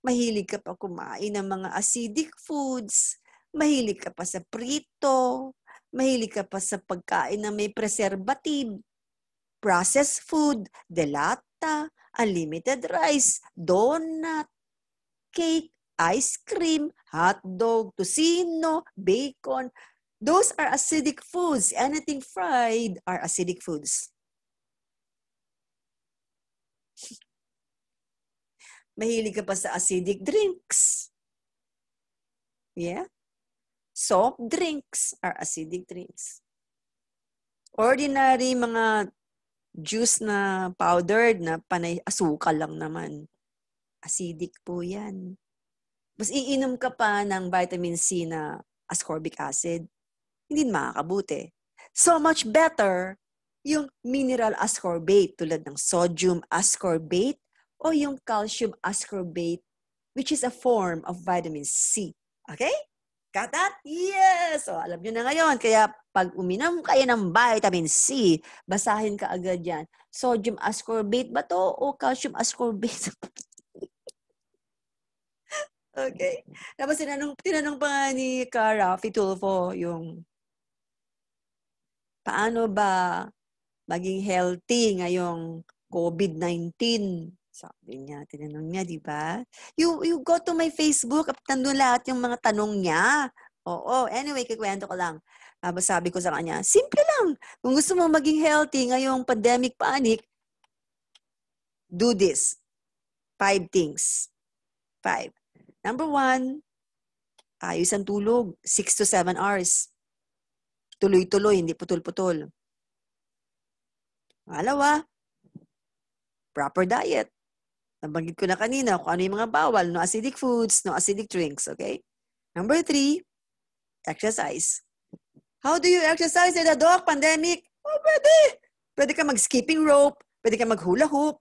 Mahilig ka pa kumain ng mga acidic foods. Mahilig ka pa sa prito. Mahilig ka pa sa pagkain na may preservative. Processed food, delata, unlimited rice, donut, cake, ice cream, hot dog, tocino, bacon. Those are acidic foods. Anything fried are acidic foods. Mahilig ka pa sa acidic drinks. Yeah? soft drinks are acidic drinks. Ordinary mga juice na powdered na panay asukal lang naman. Acidic po yan. Mas iinom ka pa ng vitamin C na ascorbic acid, hindi makakabuti. So much better yung mineral ascorbate tulad ng sodium ascorbate o yung calcium ascorbate which is a form of vitamin C. Okay? Got that? Yes! So, alam nyo na ngayon. Kaya pag uminom kayo ng vitamin C, basahin ka agad yan. Sodium ascorbate ba to o calcium ascorbate? okay? Tapos tinanong, tinanong pa nga ni Cara Fitulfo yung paano ba maging healthy ngayong COVID-19? Sabi niya, tinanong niya, di ba? You, you go to my Facebook, at nandun lahat yung mga tanong niya. Oo, anyway, kikwento ko lang. Tapos sabi ko sa kanya, simple lang. Kung gusto mo maging healthy ngayong pandemic panic, do this. Five things. Five. Number one, ayos ang tulog. Six to seven hours. Tuloy-tuloy, hindi putol-putol. Pangalawa, proper diet. Nabanggit ko na kanina kung ano yung mga bawal. No acidic foods, no acidic drinks. Okay? Number three, exercise. How do you exercise in a dog pandemic? Oh, pwede. Pwede ka mag-skipping rope. Pwede ka mag-hula hoop.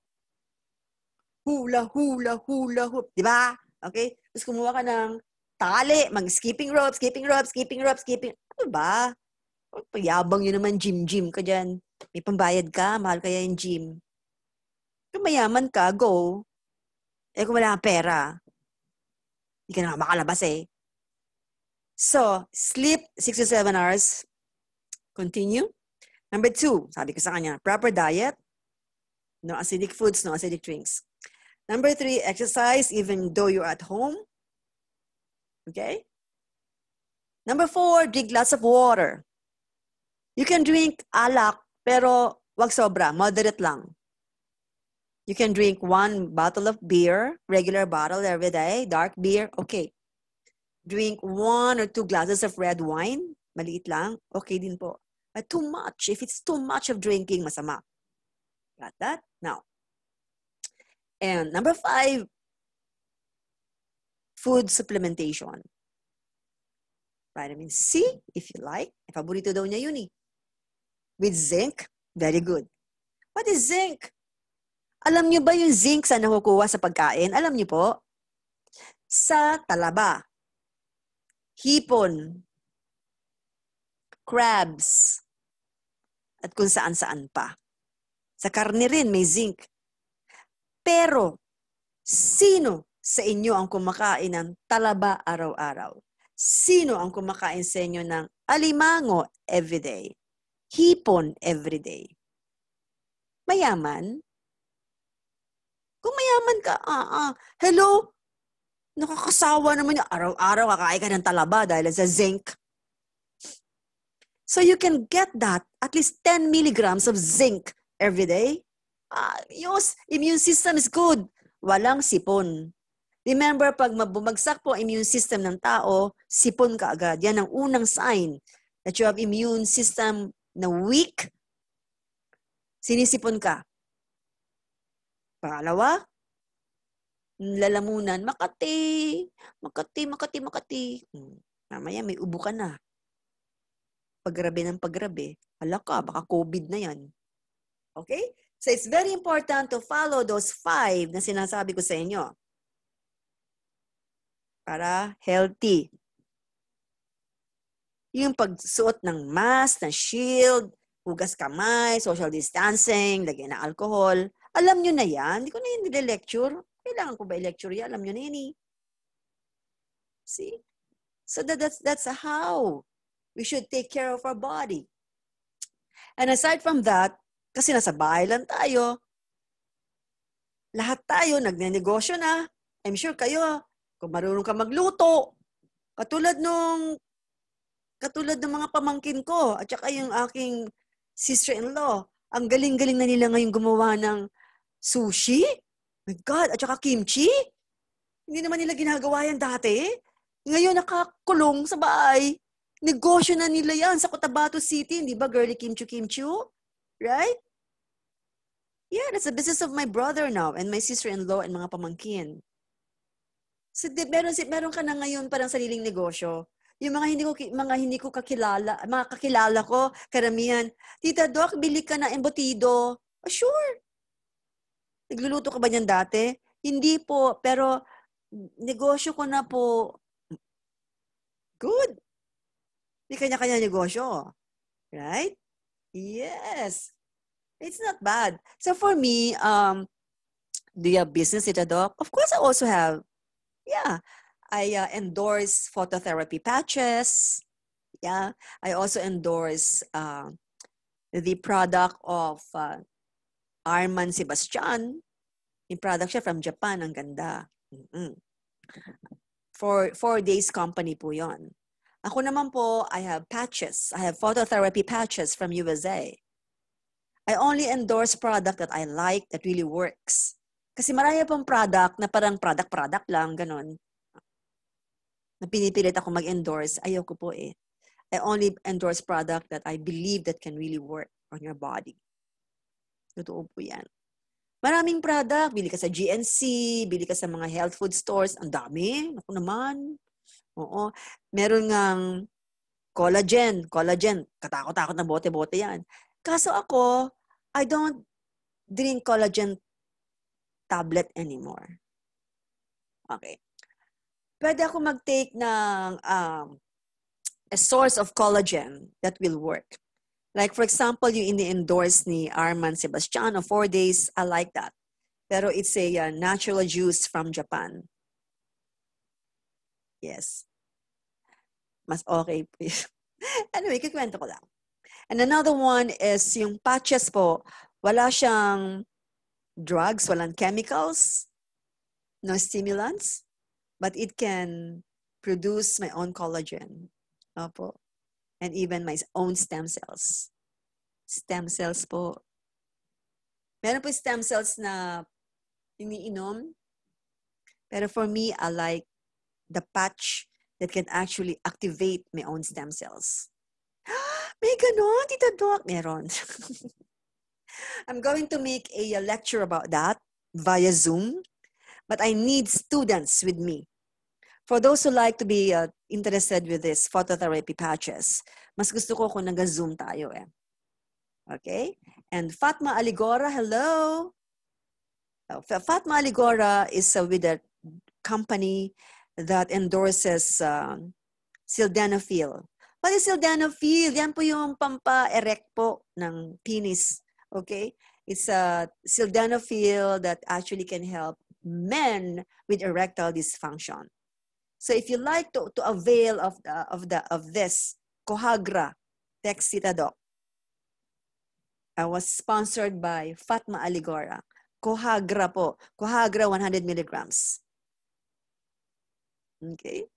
Hula, hula, hula hoop. Di ba? Okay? Tapos kumuha ka ng tali, mag-skipping rope, skipping rope, skipping rope, skipping. Ano ba? Payabang yun naman, gym-gym ka dyan. May pambayad ka, mahal kaya yung gym. Kung mayaman ka, go. Eh kung wala kang pera, hindi ka na makalabas eh. So, sleep 6 to 7 hours. Continue. Number two, sabi ko sa kanya, proper diet. No acidic foods, no acidic drinks. Number three, exercise even though you're at home. Okay? Number four, drink lots of water. You can drink alak, pero wag sobra, moderate lang. You can drink one bottle of beer, regular bottle every day, dark beer, okay drink one or two glasses of red wine, maliit lang, okay din po. But too much, if it's too much of drinking, masama. Got that? Now. And number five, food supplementation. Vitamin C, if you like. Paborito daw niya yun eh. With zinc, very good. What is zinc? Alam niyo ba yung zinc sa nakukuha sa pagkain? Alam niyo po? Sa talaba hipon, crabs, at kung saan-saan pa. Sa karne rin may zinc. Pero, sino sa inyo ang kumakain ng talaba araw-araw? Sino ang kumakain sa inyo ng alimango everyday? Hipon everyday? Mayaman? Kung mayaman ka, ah, ah, hello, Nakakasawa naman yung araw-araw kakain ka ng talaba dahil sa zinc. So you can get that, at least 10 milligrams of zinc every day. Ah, immune system is good. Walang sipon. Remember, pag bumagsak po immune system ng tao, sipon ka agad. Yan ang unang sign that you have immune system na weak. Sinisipon ka. Pangalawa, lalamunan, Makati, Makati, Makati, Makati. Hmm. Mamaya may ubo ka na. Pagrabe ng pagrabe. Hala ka, baka COVID na yan. Okay? So it's very important to follow those five na sinasabi ko sa inyo. Para healthy. Yung pagsuot ng mask, ng shield, hugas kamay, social distancing, lagyan ng alcohol. Alam nyo na yan. Hindi ko na yun nile-lecture. Kailangan ko ba i-lecture yan? Alam nyo na yun eh. See? So that, that's, that's how we should take care of our body. And aside from that, kasi nasa bahay lang tayo, lahat tayo nagnenegosyo na. I'm sure kayo, kung marunong ka magluto, katulad nung katulad ng mga pamangkin ko at saka yung aking sister-in-law, ang galing-galing na nila ngayon gumawa ng sushi, My God, at saka kimchi? Hindi naman nila ginagawa yan dati. Ngayon nakakulong sa bahay. Negosyo na nila yan sa Cotabato City, di ba? Girly Kimchu Kimchu. Right? Yeah, that's the business of my brother now and my sister-in-law and mga pamangkin. So, di, meron, meron ka na ngayon parang sariling negosyo. Yung mga hindi ko mga hindi ko kakilala, mga kakilala ko, karamihan, Tita Doc, bili ka na embutido. Oh, sure. Nagluluto ka ba niyan dati? Hindi po, pero negosyo ko na po. Good. May kanya-kanya negosyo. Right? Yes. It's not bad. So for me, um, do you have business, Ita Doc? Of course, I also have. Yeah. I uh, endorse phototherapy patches. Yeah. I also endorse uh, the product of uh, Arman Sebastian. Yung product siya from Japan. Ang ganda. Mm-mm. For four days company po yon. Ako naman po, I have patches. I have phototherapy patches from USA. I only endorse product that I like, that really works. Kasi marami pong product na parang product-product lang, ganun. Na pinipilit ako mag-endorse. Ayoko po eh. I only endorse product that I believe that can really work on your body. Totoo po yan. Maraming product. Bili ka sa GNC, bili ka sa mga health food stores. Ang dami. Ako naman. Oo. Meron ngang collagen. Collagen. Katakot-takot na bote-bote yan. Kaso ako, I don't drink collagen tablet anymore. Okay. Pwede ako mag-take ng um, a source of collagen that will work. Like for example, yung ini-endorse ni Arman Sebastiano, four days, I like that. Pero it's a uh, natural juice from Japan. Yes. Mas okay. anyway, kikwento ko lang. And another one is yung patches po, wala siyang drugs, walang chemicals, no stimulants, but it can produce my own collagen. Opo. And even my own stem cells. Stem cells po. Meron po stem cells na iniinom. Pero for me, I like the patch that can actually activate my own stem cells. May ganon, Tita Doc. Meron. I'm going to make a, lecture about that via Zoom, but I need students with me. For those who like to be uh, interested with this phototherapy patches, mas gusto ko kung nag-Zoom tayo eh. Okay? And Fatma Aligora, hello! Oh, Fatma Aligora is uh, with a company that endorses um, sildenafil. What is sildenafil? Yan po yung pampa-erect po ng penis Okay? It's a sildenafil that actually can help men with erectile dysfunction. So if you like to, to avail of the, of the of this Cohagra text Doc. I was sponsored by Fatma Aligora. Cohagra po. Cohagra 100 milligrams. Okay?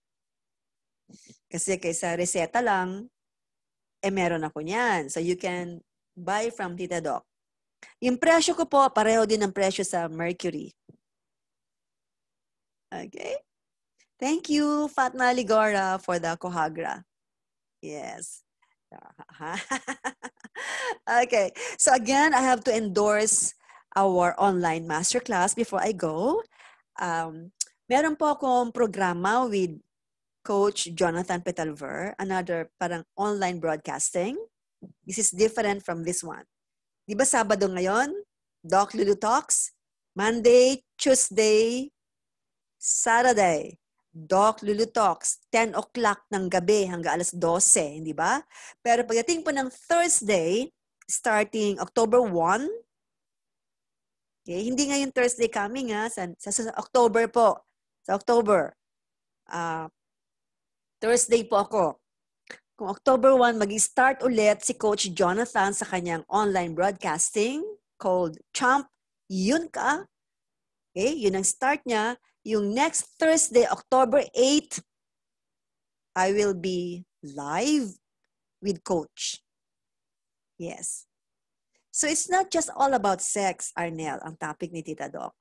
Kasi kaysa reseta lang, eh meron ako niyan. So you can buy from Tita Doc. Yung presyo ko po, pareho din ang presyo sa Mercury. Okay? Thank you, Fatma Ligora, for the Cohagra. Yes. okay. So again, I have to endorse our online masterclass before I go. Um, meron po akong programa with Coach Jonathan Petalver, another parang online broadcasting. This is different from this one. Di ba Sabado ngayon? Doc Lulu Talks. Monday, Tuesday, Saturday. Doc Lulu Talks, 10 o'clock ng gabi hanggang alas 12, hindi ba? Pero pagdating po ng Thursday, starting October 1, okay, hindi ngayon Thursday coming ha, sa, sa, sa October po, sa October, uh, Thursday po ako, kung October 1, mag-start ulit si Coach Jonathan sa kanyang online broadcasting called Champ Yun Ka. Okay, yun ang start niya. Yung next Thursday, October 8, I will be live with Coach. Yes. So it's not just all about sex, Arnel, ang topic ni Tita Doc.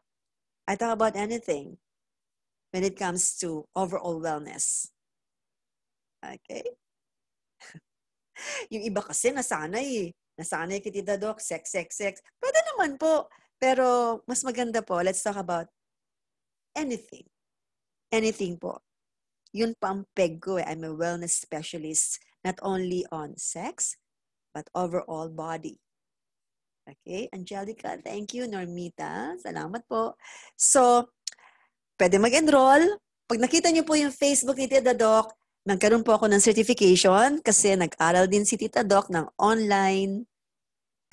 I talk about anything when it comes to overall wellness. Okay? yung iba kasi nasanay eh. Nasanay kay Tita Doc, sex, sex, sex. Pwede naman po. Pero mas maganda po, let's talk about anything. Anything po. Yun pa ang peg ko eh. I'm a wellness specialist not only on sex, but overall body. Okay, Angelica, thank you. Normita, salamat po. So, pwede mag-enroll. Pag nakita niyo po yung Facebook ni Tita Doc, Nagkaroon po ako ng certification kasi nag-aral din si Tita Doc ng online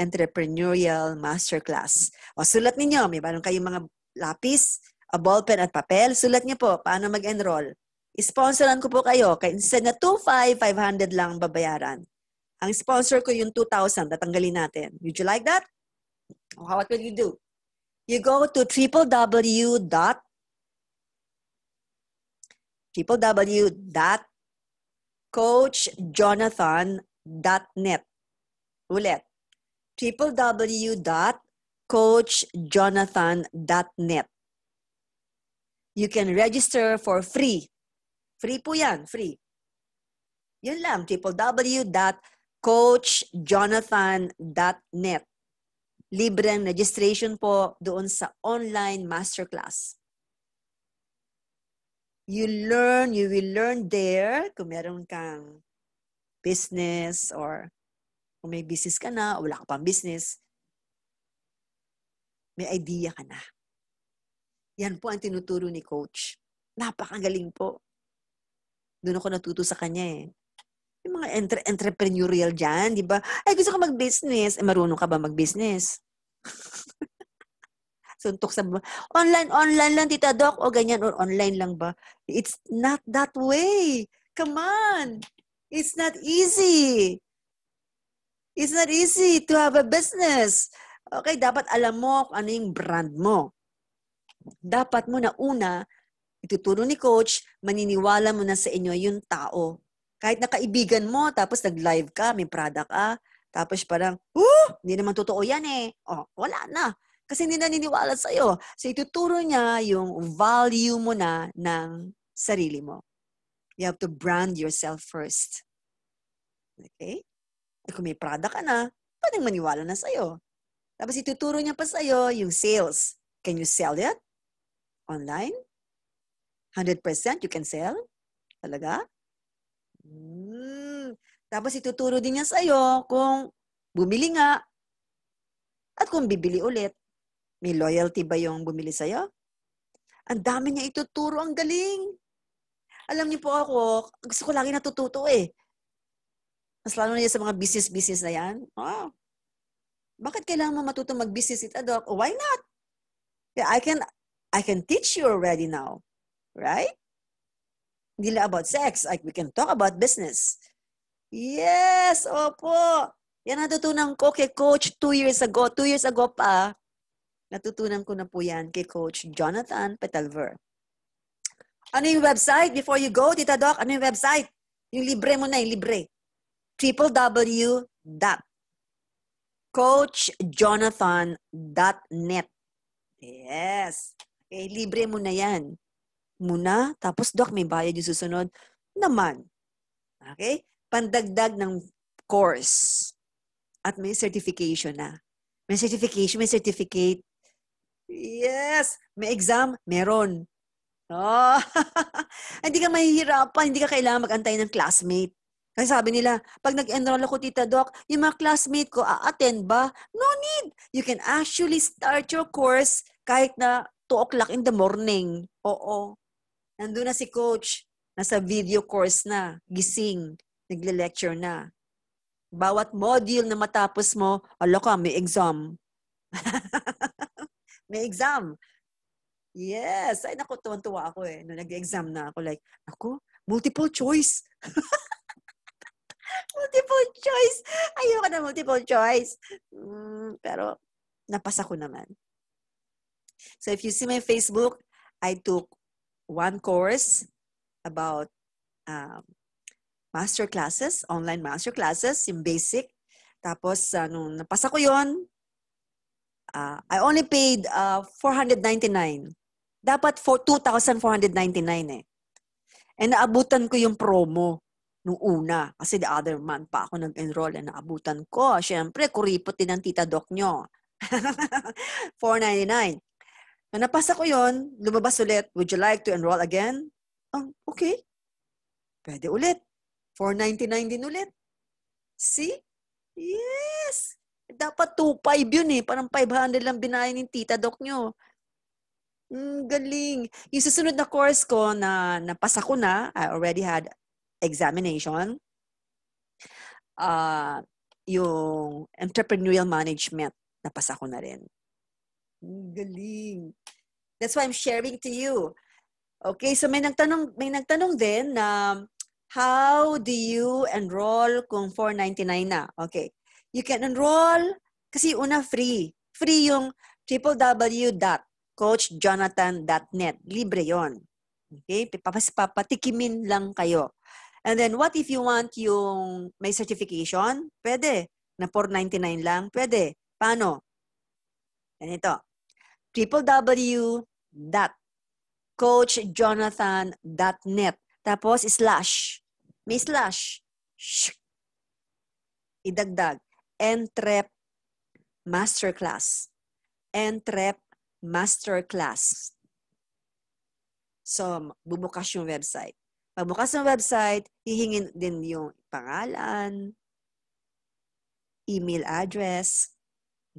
entrepreneurial masterclass. O sulat ninyo, may meron kayong mga lapis, a ballpen at papel, sulat niyo po paano mag-enroll. Sponsoran ko po kayo. Instead na 2,500, 500 lang babayaran. Ang sponsor ko yung 2,000. Tatanggalin natin. Would you like that? What will you do? You go to www www.coachjonathan.net. Ulit. www.coachjonathan.net. You can register for free. Free po yan, free. Yun lang, www.coachjonathan.net. Libreng registration po doon sa online masterclass you learn, you will learn there kung meron kang business or kung may business ka na, o wala ka pang business, may idea ka na. Yan po ang tinuturo ni coach. Napakagaling po. Doon ako natuto sa kanya eh. Yung mga entre- entrepreneurial dyan, di ba? Ay, gusto ko mag-business. Eh, marunong ka ba mag-business? suntok sa online online lang tita doc o ganyan or online lang ba it's not that way come on it's not easy it's not easy to have a business okay dapat alam mo kung ano yung brand mo dapat mo na una ituturo ni coach maniniwala mo na sa inyo yung tao kahit nakaibigan mo tapos nag-live ka may product ka tapos parang, oh, hindi naman totoo yan eh. Oh, wala na. Kasi hindi naniniwala sa'yo. So, ituturo niya yung value mo na ng sarili mo. You have to brand yourself first. Okay? At kung may product ka na, pwedeng maniwala na sa'yo. Tapos ituturo niya pa sa'yo yung sales. Can you sell it? Online? 100% you can sell? Talaga? Hmm. Tapos ituturo din niya sa'yo kung bumili nga at kung bibili ulit. May loyalty ba yung bumili sa'yo? Ang dami niya ituturo. Ang galing. Alam niyo po ako, gusto ko lagi natututo eh. Mas lalo na sa mga business-business na yan. Oh, bakit kailangan mo matuto mag-business it? Oh, why not? Yeah, I can I can teach you already now. Right? Hindi about sex. Like, we can talk about business. Yes! Opo! Yan natutunan ko kay coach two years ago. Two years ago pa, Natutunan ko na po yan kay Coach Jonathan Petalver. Ano yung website? Before you go, Tita Doc, ano yung website? Yung libre mo na, yung libre. www.coachjonathan.net Yes. Okay, libre mo na yan. Muna, tapos Doc, may bayad yung susunod. Naman. Okay? Pandagdag ng course. At may certification na. May certification, may certificate Yes! May exam? Meron. Oh. hindi ka mahihirapan, hindi ka kailangan mag-antay ng classmate. Kasi sabi nila, pag nag-enroll ako, Tita Doc, yung mga classmate ko, a-attend ba? No need! You can actually start your course kahit na 2 o'clock in the morning. Oo. Nandun na si coach. Nasa video course na. Gising. Nagle-lecture na. Bawat module na matapos mo, ala ka, may exam. may exam. Yes. Ay, naku, tuwan-tuwa ako eh. Nung nag-exam na ako, like, ako, multiple choice. multiple choice. Ayoko na multiple choice. Mm, pero, napasa ko naman. So, if you see my Facebook, I took one course about um, master classes, online master classes, yung basic. Tapos, uh, nung napasa ko yon Uh, I only paid uh, 499. Dapat for 2,499 eh. And naabutan ko yung promo nung una. Kasi the other month pa ako nag-enroll and naabutan ko. Siyempre, kuripot din ang tita doc nyo. 499. Nung napasa ko yon, lumabas ulit. Would you like to enroll again? Oh, okay. Pwede ulit. 499 din ulit. See? Yes! Dapat 2.5 yun eh. Parang 500 lang binayan ng tita doc nyo. Mm, galing. Yung susunod na course ko na napasa ko na, I already had examination. Uh, yung entrepreneurial management, napasa ko na rin. Mm, galing. That's why I'm sharing to you. Okay, so may nagtanong, may nagtanong din na how do you enroll kung 499 na? Okay. You can enroll kasi una free. Free yung www.coachjonathan.net. Libre yon. Okay? Papas papatikimin lang kayo. And then what if you want yung may certification? Pwede. Na 499 lang? Pwede. Paano? Ganito. www.coachjonathan.net tapos slash. May slash. Shh. Idagdag. Entrep Masterclass. Entrep Masterclass. So, bubukas yung website. Pagbukas ng website, hihingin din yung pangalan, email address,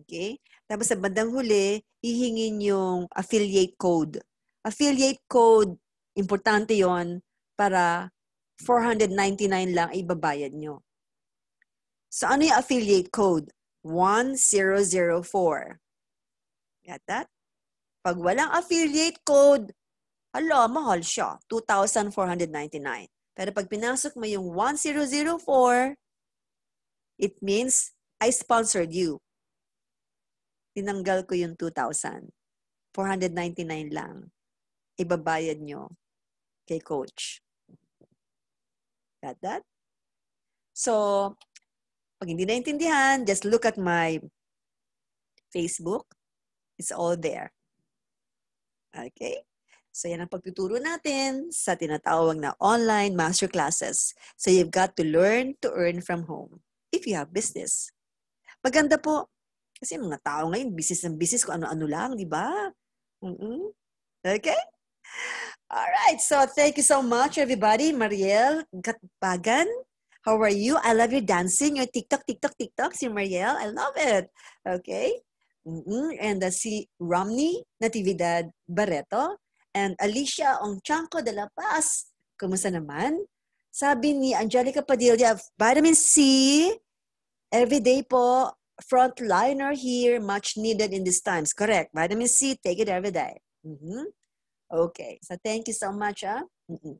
okay? Tapos sa bandang huli, hihingin yung affiliate code. Affiliate code, importante yon para 499 lang ay babayad nyo. So ano yung affiliate code? 1004. Got that? Pag walang affiliate code, Hala, mahal siya. 2,499. Pero pag pinasok mo yung 1004, it means I sponsored you. Tinanggal ko yung 2,000. 499 lang. Ibabayad nyo kay coach. Got that? So, pag hindi naintindihan, just look at my Facebook. It's all there. Okay? So yan ang pagtuturo natin sa tinatawag na online masterclasses. So you've got to learn to earn from home if you have business. Maganda po. Kasi mga tao ngayon, business ng business kung ano-ano lang, di ba? Mm-mm. Okay? Alright, so thank you so much everybody. Mariel Gatbagan, how are you? I love your dancing, your TikTok, TikTok, TikTok, si Mariel. I love it. Okay? Mm-mm. And uh, si Romney Natividad Barreto, and Alicia Ongchanco de la Paz. Kumusta naman? Sabi ni Angelica Padilla, vitamin C, everyday po, frontliner here, much needed in these times. Correct. Vitamin C, take it every day. Mm-hmm. Okay. So thank you so much. Ah. Mm-hmm.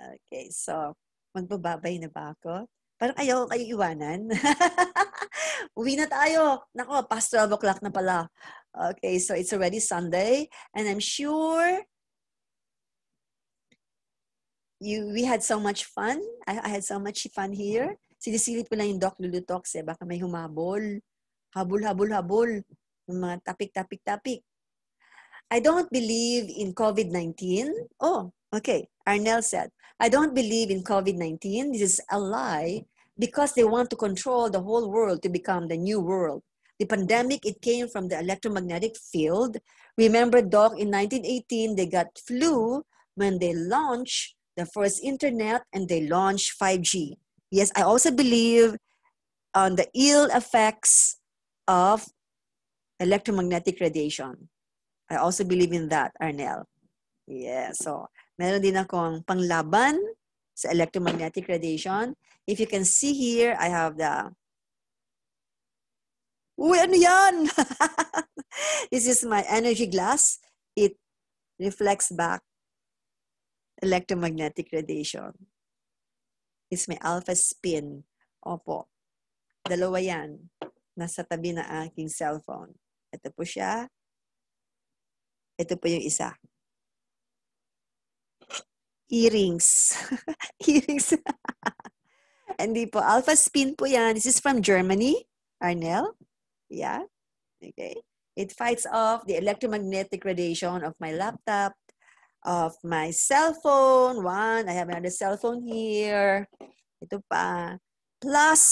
Okay. So, magbababay na ba ako? Parang ayaw kayo iwanan. Uwi na tayo. Nako, past 12 o'clock na pala. Okay, so it's already Sunday, and I'm sure you we had so much fun. I, I had so much fun here. Sinisilip ko lang yung Doc Lulu Talks eh. Baka may humabol. Habol, habol, habol. Yung mga topic, topic. I don't believe in COVID-19. Oh, okay. Arnell said, I don't believe in COVID-19. This is a lie because they want to control the whole world to become the new world. The pandemic, it came from the electromagnetic field. Remember, Doc, in 1918, they got flu when they launched the first internet and they launched 5G. Yes, I also believe on the ill effects of electromagnetic radiation. I also believe in that, Arnel. Yeah, so meron din akong panglaban sa electromagnetic radiation. If you can see here, I have the Uy, ano yan? this is my energy glass. It reflects back electromagnetic radiation. It's my alpha spin. Opo. Dalawa yan. Nasa tabi na aking cellphone. Ito po siya. Ito po yung isa. Earrings. Earrings. Hindi po. Alpha spin po yan. This is from Germany. Arnell. Yeah. Okay. It fights off the electromagnetic radiation of my laptop, of my cell phone. One, I have another cell phone here. Ito pa. Plus,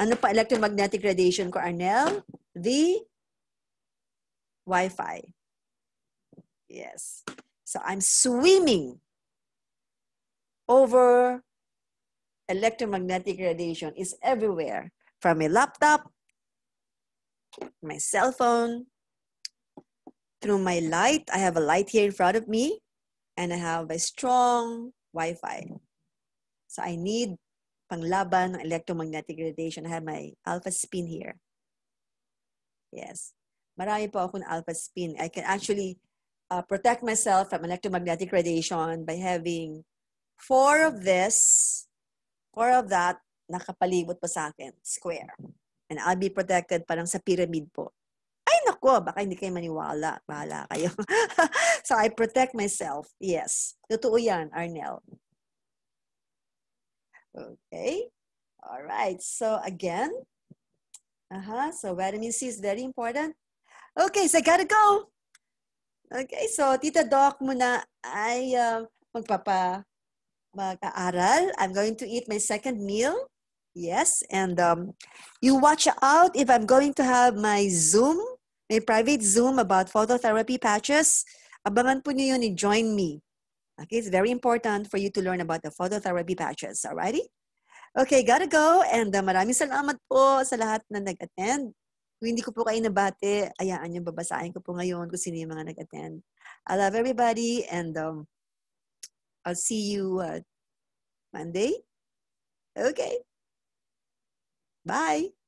ano pa electromagnetic radiation ko, Arnel? The Wi-Fi. Yes. So I'm swimming over electromagnetic radiation is everywhere from my laptop my cell phone, through my light. I have a light here in front of me, and I have a strong Wi-Fi. So I need panglaban ng electromagnetic radiation. I have my alpha spin here. Yes. Marami po akong alpha spin. I can actually uh, protect myself from electromagnetic radiation by having four of this, four of that, nakapalibot po sa akin, square. And I'll be protected parang sa pyramid po. Nako, baka hindi kayo maniwala. Bahala kayo. so, I protect myself. Yes. Totoo yan, Arnel. Okay. All right. So, again, uh-huh. So, vitamin C is very important. Okay, so I gotta go. Okay, so Tita Doc muna ay uh, magpapa mag-aaral. I'm going to eat my second meal. Yes, and um, you watch out if I'm going to have my Zoom, my private Zoom about phototherapy patches. Abangan po niyo yun join me. Okay, it's very important for you to learn about the phototherapy patches. Alrighty? Okay, gotta go. And uh, maraming salamat po sa lahat na nag-attend. Kung hindi ko po kayo nabate, ayaan nyo, babasahin ko po ngayon kung sino yung mga nag-attend. I love everybody and um, I'll see you uh, Monday. Okay. Bye.